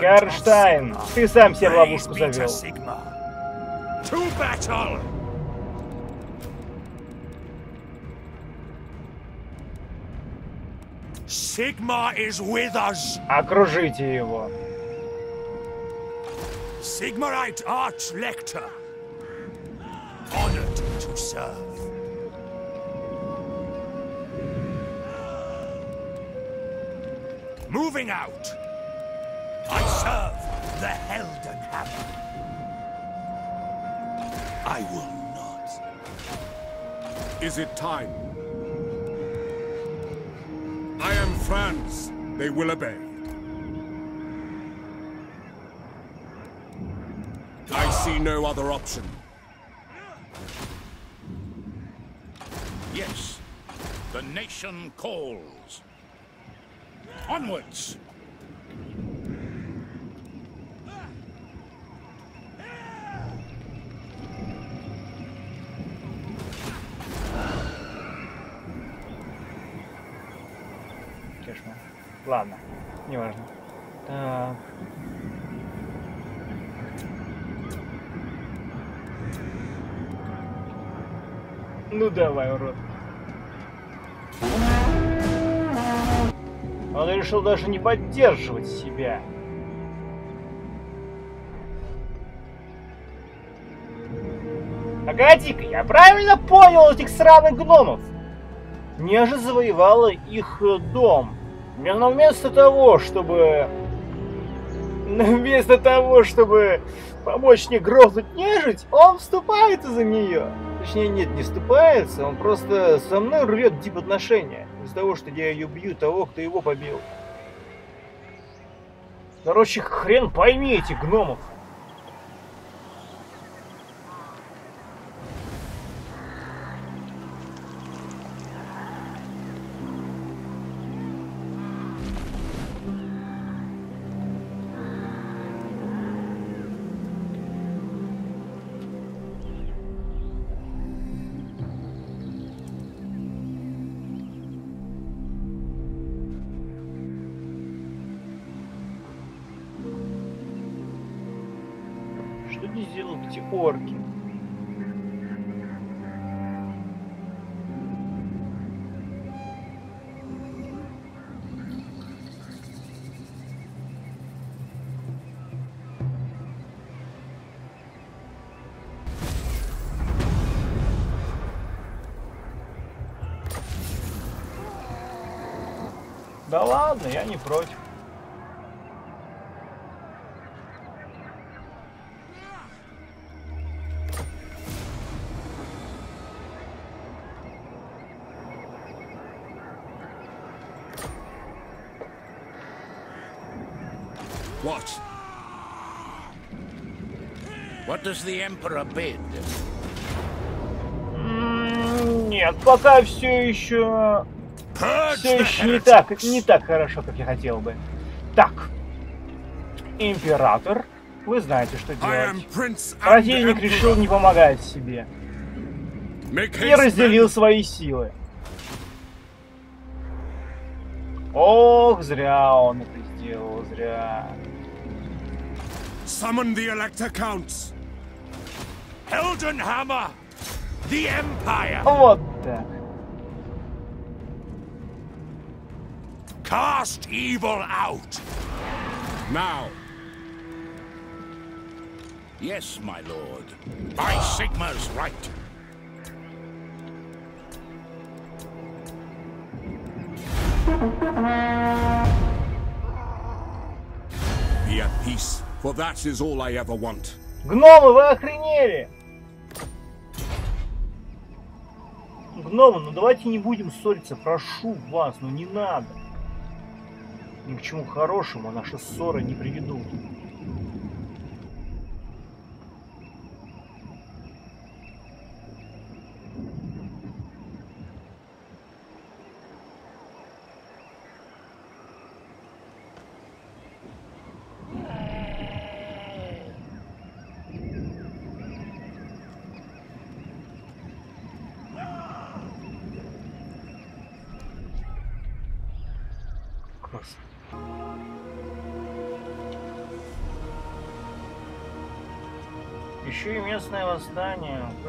Карштайн, ты сам себя в ловушку завел. Sigmar is with us. Окружите его. Sigmarite Archlector. Honored to serve. Moving out. I serve the Helden Hammer. I will not. Is it time? I am France. They will obey. I see no other option. Yes. The nation calls. Onwards. Кошмар. Ладно, неважно. Так. Ну давай, урод. Решил даже не поддерживать себя. Погоди-ка, я правильно понял этих сраных гномов? Неже завоевала их э, дом. Но вместо того, чтобы... Вместо того, чтобы помочь мне грохнуть нежить, он вступает из-за нее. Точнее, нет, не вступается, он просто со мной рвет дип отношения. Из-за того, что я ее бью того, кто его побил. Короче, хрен пойми этих гномов. Я не против. What? What does the Emperor bid? Нет, пока все еще все еще не так, не так хорошо, как я хотел бы. Так, император, вы знаете, что делать. Противник решил не помогать себе и разделил свои силы. Ох, зря он это сделал, зря. Summon the Elector Counts. Heldenhammer! The Empire! Вот Cast evil out! Now, Yes, my lord. By Sigma's right. be at peace, for that is all I ever want. Гномы, вы охренели! Гномы, ну давайте не будем ссориться, прошу вас, ну не надо. Ни к чему хорошему наши ссоры не приведут.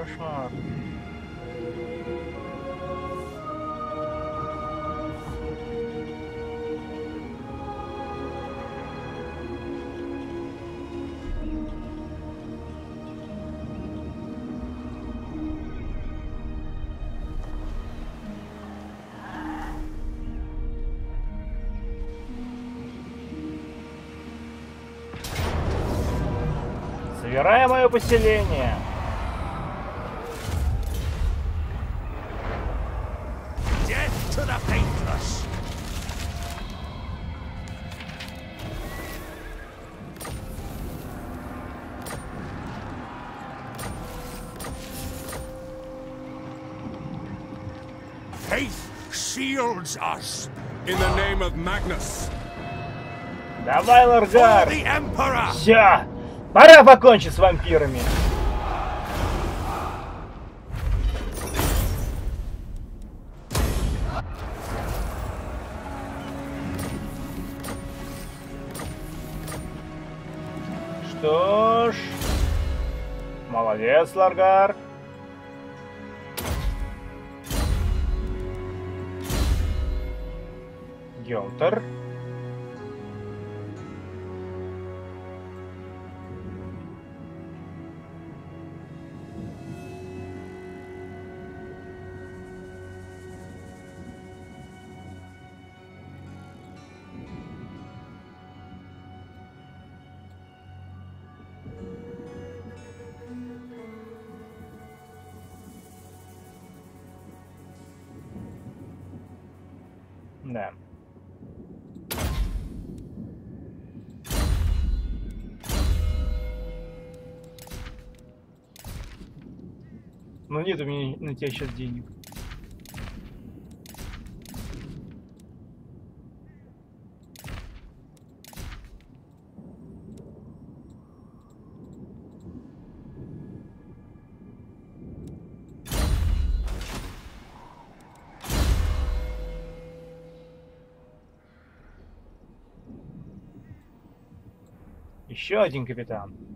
Кошмар. Собираем мое поселение. Shields us! In the name of Magnus, Давай, Ларгар. Все. Пора покончить с вампирами. Что ж, молодец, Ларгар. Нет у меня на тебя сейчас денег. Еще один капитан.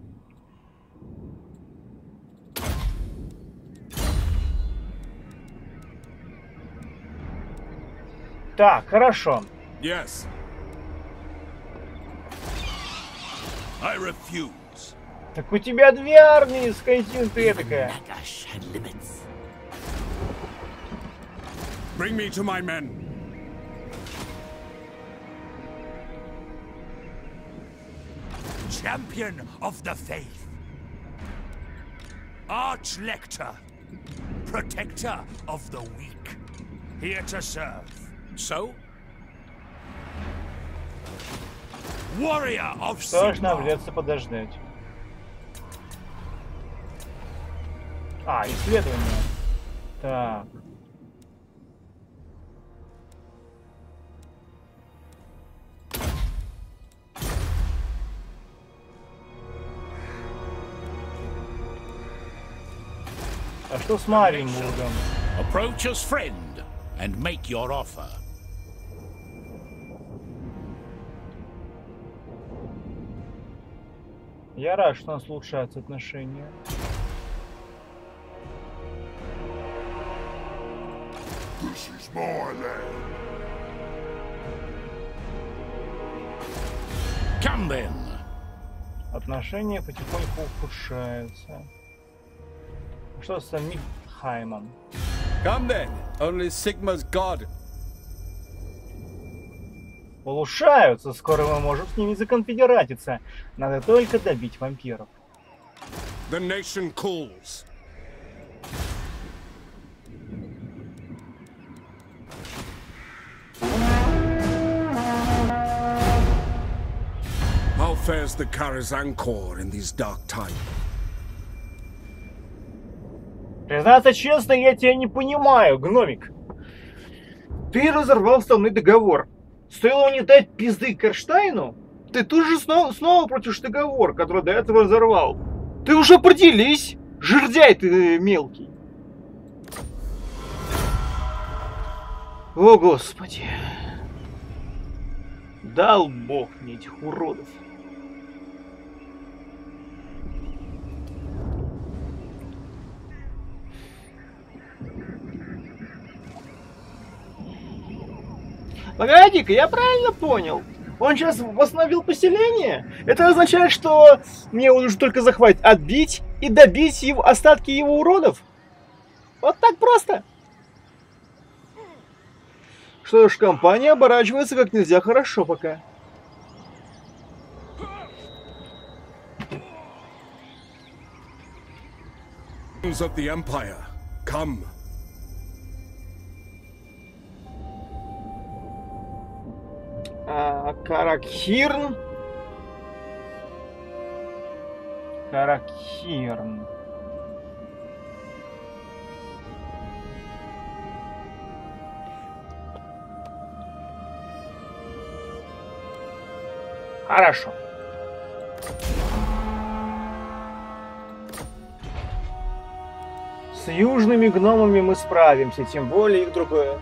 Так, хорошо. Yes. I refuse. Так у тебя две армии, скотин ты такая. Nagash had limits. Bring me to my men. Champion of the Faith. Archlector. Protector of the weak. Here to serve. So, Warrior of Что ж, нам Sigmar. придется подождать. А, исследование. Так. А что с Маринбургом? approach as friend and make your offer. Я рад, что у нас улучшаются отношения. This is my land. Come then. Отношения потихоньку ухудшаются. Что с Мидхаймом? Come then, only Sigma's god. Улучшаются, скоро мы можем с ними законфедератиться. Надо только добить вампиров. The nation calls. How fares the Karazhan Corps in these dark times? Признаться честно, я тебя не понимаю, гномик. Ты разорвал со мной договор. Стоило мне дать пизды Керштайну? Ты тут же снова, снова против договор, который до этого разорвал. Ты уже определись, жердяй ты мелкий. О, Господи. Дал Бог мне этих уродов. Погоди-ка, я правильно понял? Он сейчас восстановил поселение? Это означает, что мне уже только захватит отбить и добить его, остатки его уродов? Вот так просто? Что ж, компания оборачивается как нельзя хорошо пока. Of the Empire, come. А, Каракхирн. Каракхирн. Хорошо. С южными гномами мы справимся, тем более их другое.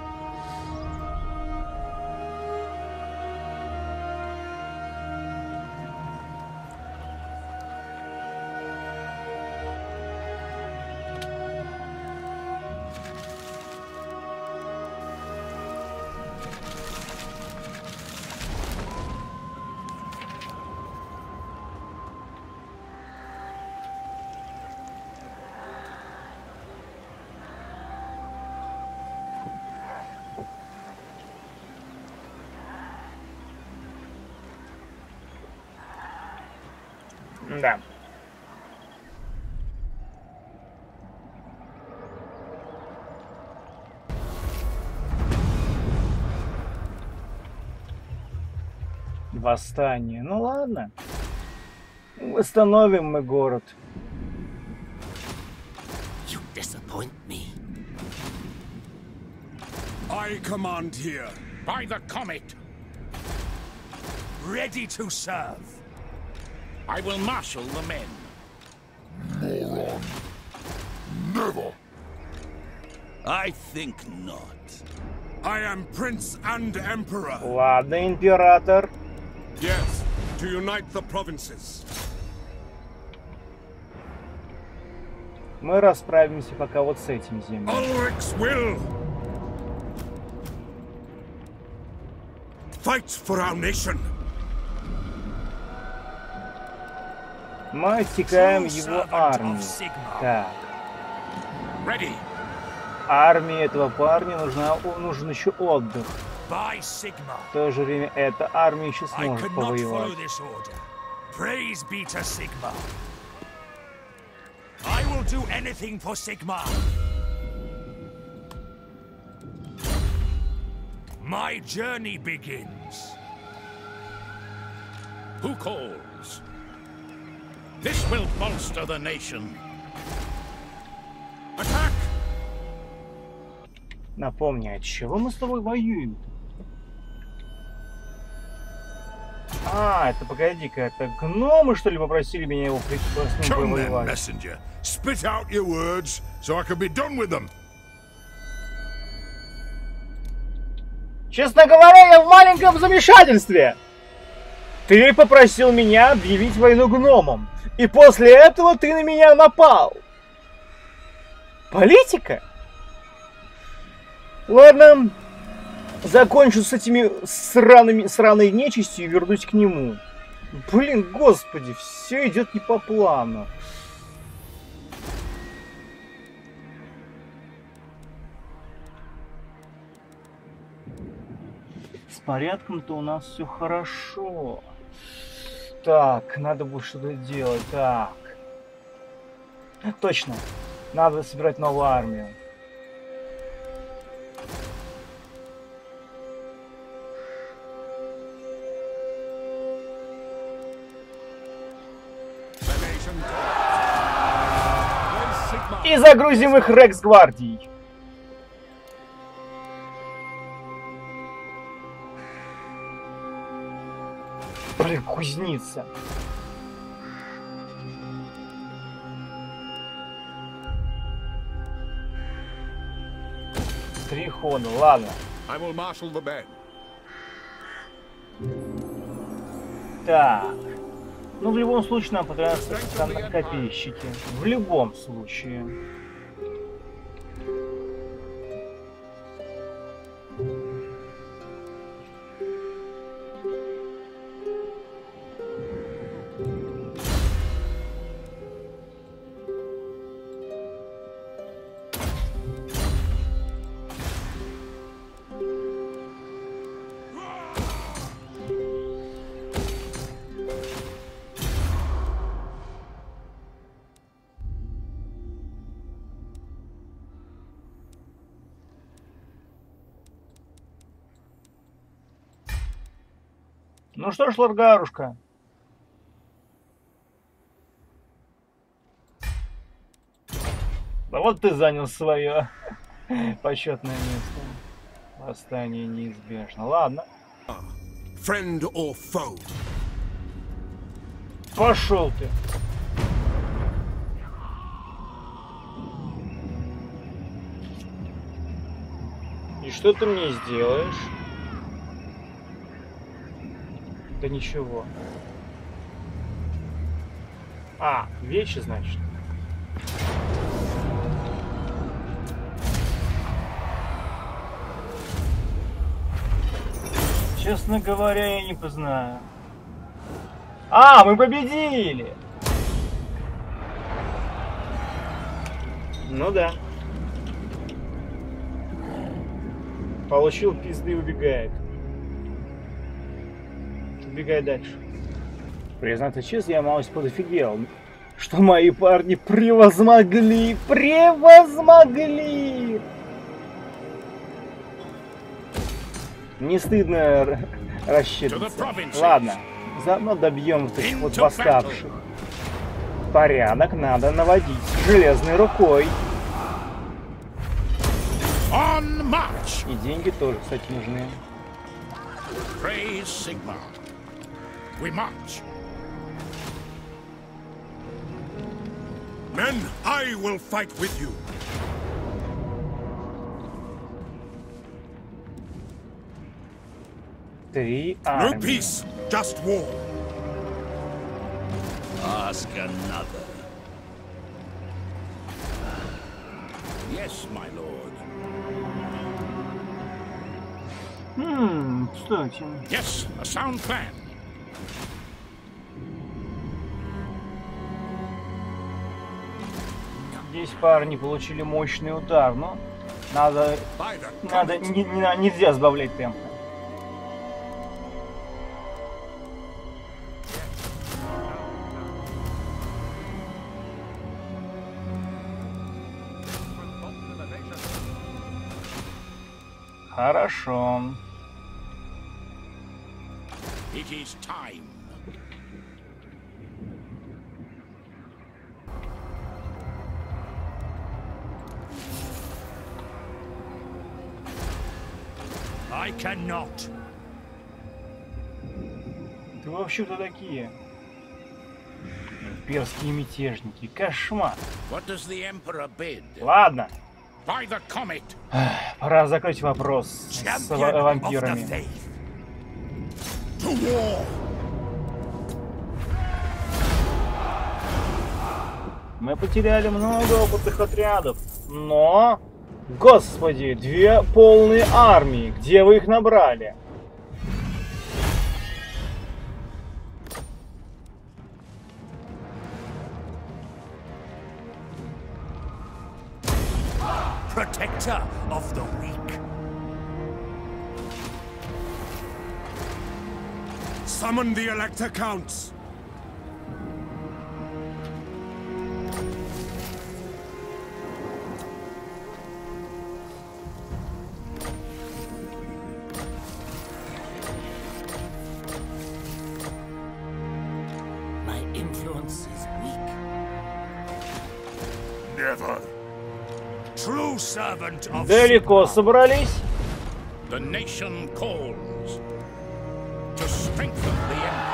Восстание. Ну ладно. Восстановим мы город. You disappoint Appoint me. I command here. By the comet, Ready to serve. I will marshal the men. Never. I think not. I am Prince and Emperor. Ладно, император. Yes, to unite the provinces. Мы расправимся пока вот с этим землей. Ulric's will. Fight for our nation. Мы отсекаем его армию. Так, Ready. армии этого парня нужна, нужен еще отдых. By Sigmar. В то же время эта армия еще I сможет could not follow повоевать. this order. Praise be to Sigmar. I will do anything for Sigmar. My journey begins. Who calls? This will bolster the nation. Attack! Напомни, от чего мы с тобой воюем? А, это погоди-ка, это гномы, что ли, попросили меня его с ним повоевать? messenger. Spit out your words so I can be done with them. Честно говоря, я в маленьком замешательстве. Ты попросил меня объявить войну гномам, и после этого ты на меня напал. Политика? Ладно, закончу с этими сраными, сраной нечистью и вернусь к нему. Блин, господи, все идет не по плану. С порядком-то у нас все хорошо. Так, надо будет что-то делать. Так. Точно. Надо собирать новую армию. И загрузим их Рекс гвардией. Блин, кузница. Три хода, ладно. I will marshal the men. Так. Ну, в любом случае, нам кон- копейщики. В любом случае. Ну что ж, Ларгарушка. Да вот ты занял свое почетное место. Восстание неизбежно. Ладно, friend or foe. пошел ты. И что ты мне сделаешь? Да ничего. А, вещи, значит. Честно говоря, я не познаю. А, мы победили! Ну да. Получил пизды и убегает. Убегай дальше. Признаться честно, я малость подофигел. Что мои парни превозмогли, превозмогли! Не стыдно рассчитываться. Ладно, заодно добьем этих вот восставших. Порядок надо наводить железной рукой. И деньги тоже, кстати, нужны. Praise Sigmar. We march. Men, I will fight with you. No peace, just war. Ask another. Yes, my lord. Hmm, Yes, a sound plan. Здесь парни получили мощный удар, но надо, надо не- не- нельзя сбавлять темп. Хорошо. It is time. I cannot. Ты вообще кто такие? Имперские мятежники. Кошмар. What does the Emperor bid? Ладно, By the comet! пора закрыть вопрос с вампирами. Мы потеряли много опытных отрядов, но... Господи, две полные армии. Где вы их набрали? Protector of the weak. Summon the Elector Counts. Далеко собрались?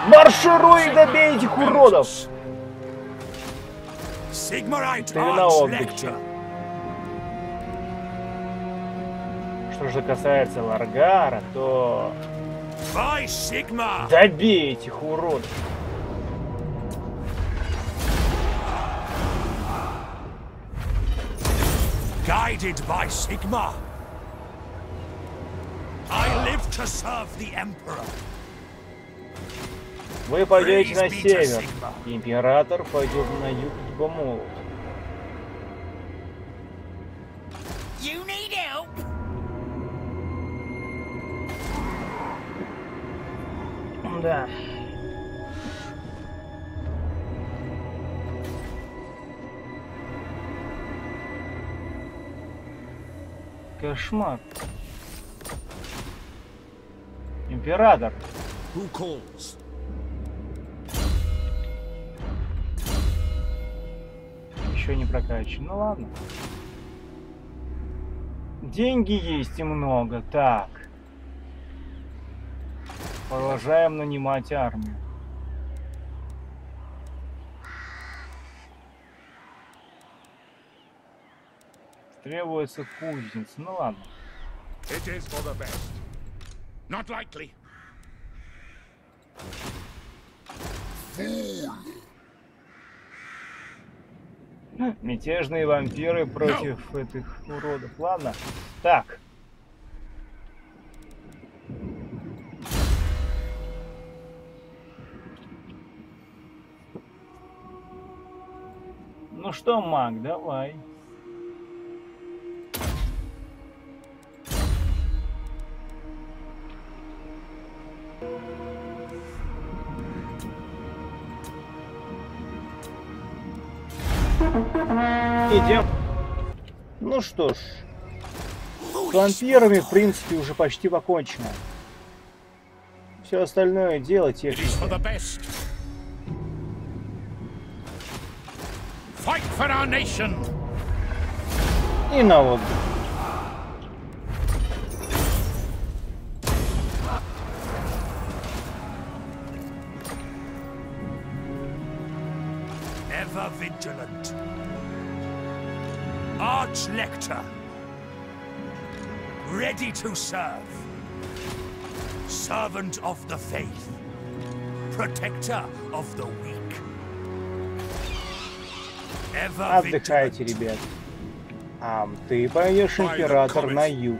Маршируй и добей этих уродов! Ты на отдыхе. Что же касается Ларгара, то добей этих уродов. Guided by Sigma. I live to serve the Emperor. Вы пойдете на север. Император пойдет на юг к Бамолу. Кошмар. Император. Who calls? Еще не прокачан. Ну ладно. Деньги есть и много. Так. Продолжаем нанимать армию. Требуется кузница. Ну ладно. It is for the best. Not likely. Мятежные вампиры против этих уродов. Ладно. Так. Ну что, маг, давай. тем. Ну что ж, с вампирами, в принципе, уже почти покончено. Все остальное дело техники. И на отдых. vigilant. vigilant. Arch-Lector. Ready to serve. Servant of the faith. Protector of the weak. Ever Отдыхайте, ребят. А ты пойдешь, император, на юг.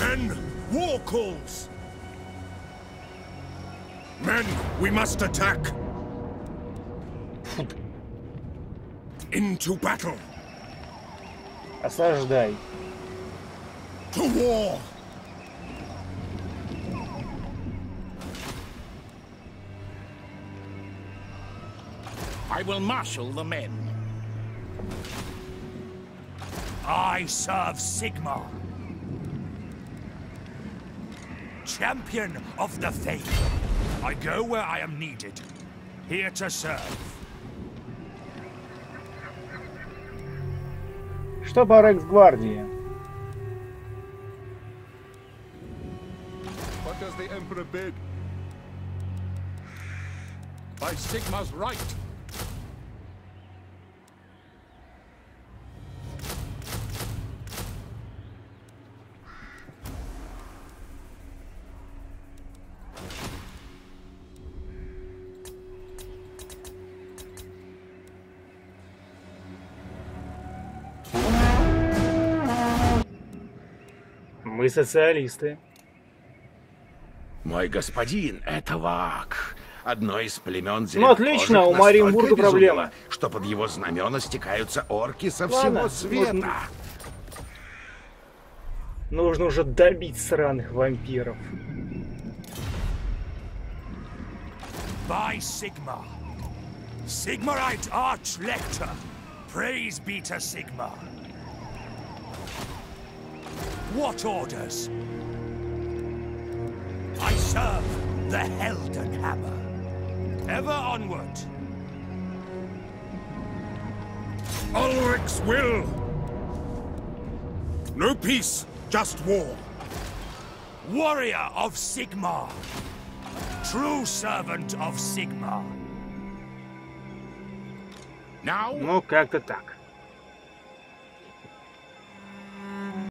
Men, war calls! Men, we must attack! Into battle! Осаждай. To war! I will marshal the men. I serve Sigma. Champion of the faith. I go where I am needed. Here to serve. Sztaba Rex Guardii. What does the Emperor bid? By Sigma's right! Мы социалисты. Мой господин, это Вак. Одно из племен Ну, отлично, у Мариенбурга проблема. что под его знамена стекаются орки со Ладно, всего света. нужно- Нужно уже добить сраных вампиров. By Sigma. Sigmarite Arch-Lector. Praise be to Sigma. What orders? I serve the Helden Hammer. Ever onward. Ulrich's will! No peace, just war. Warrior of Sigma. True servant of Sigma. Now, Ну, как-то так.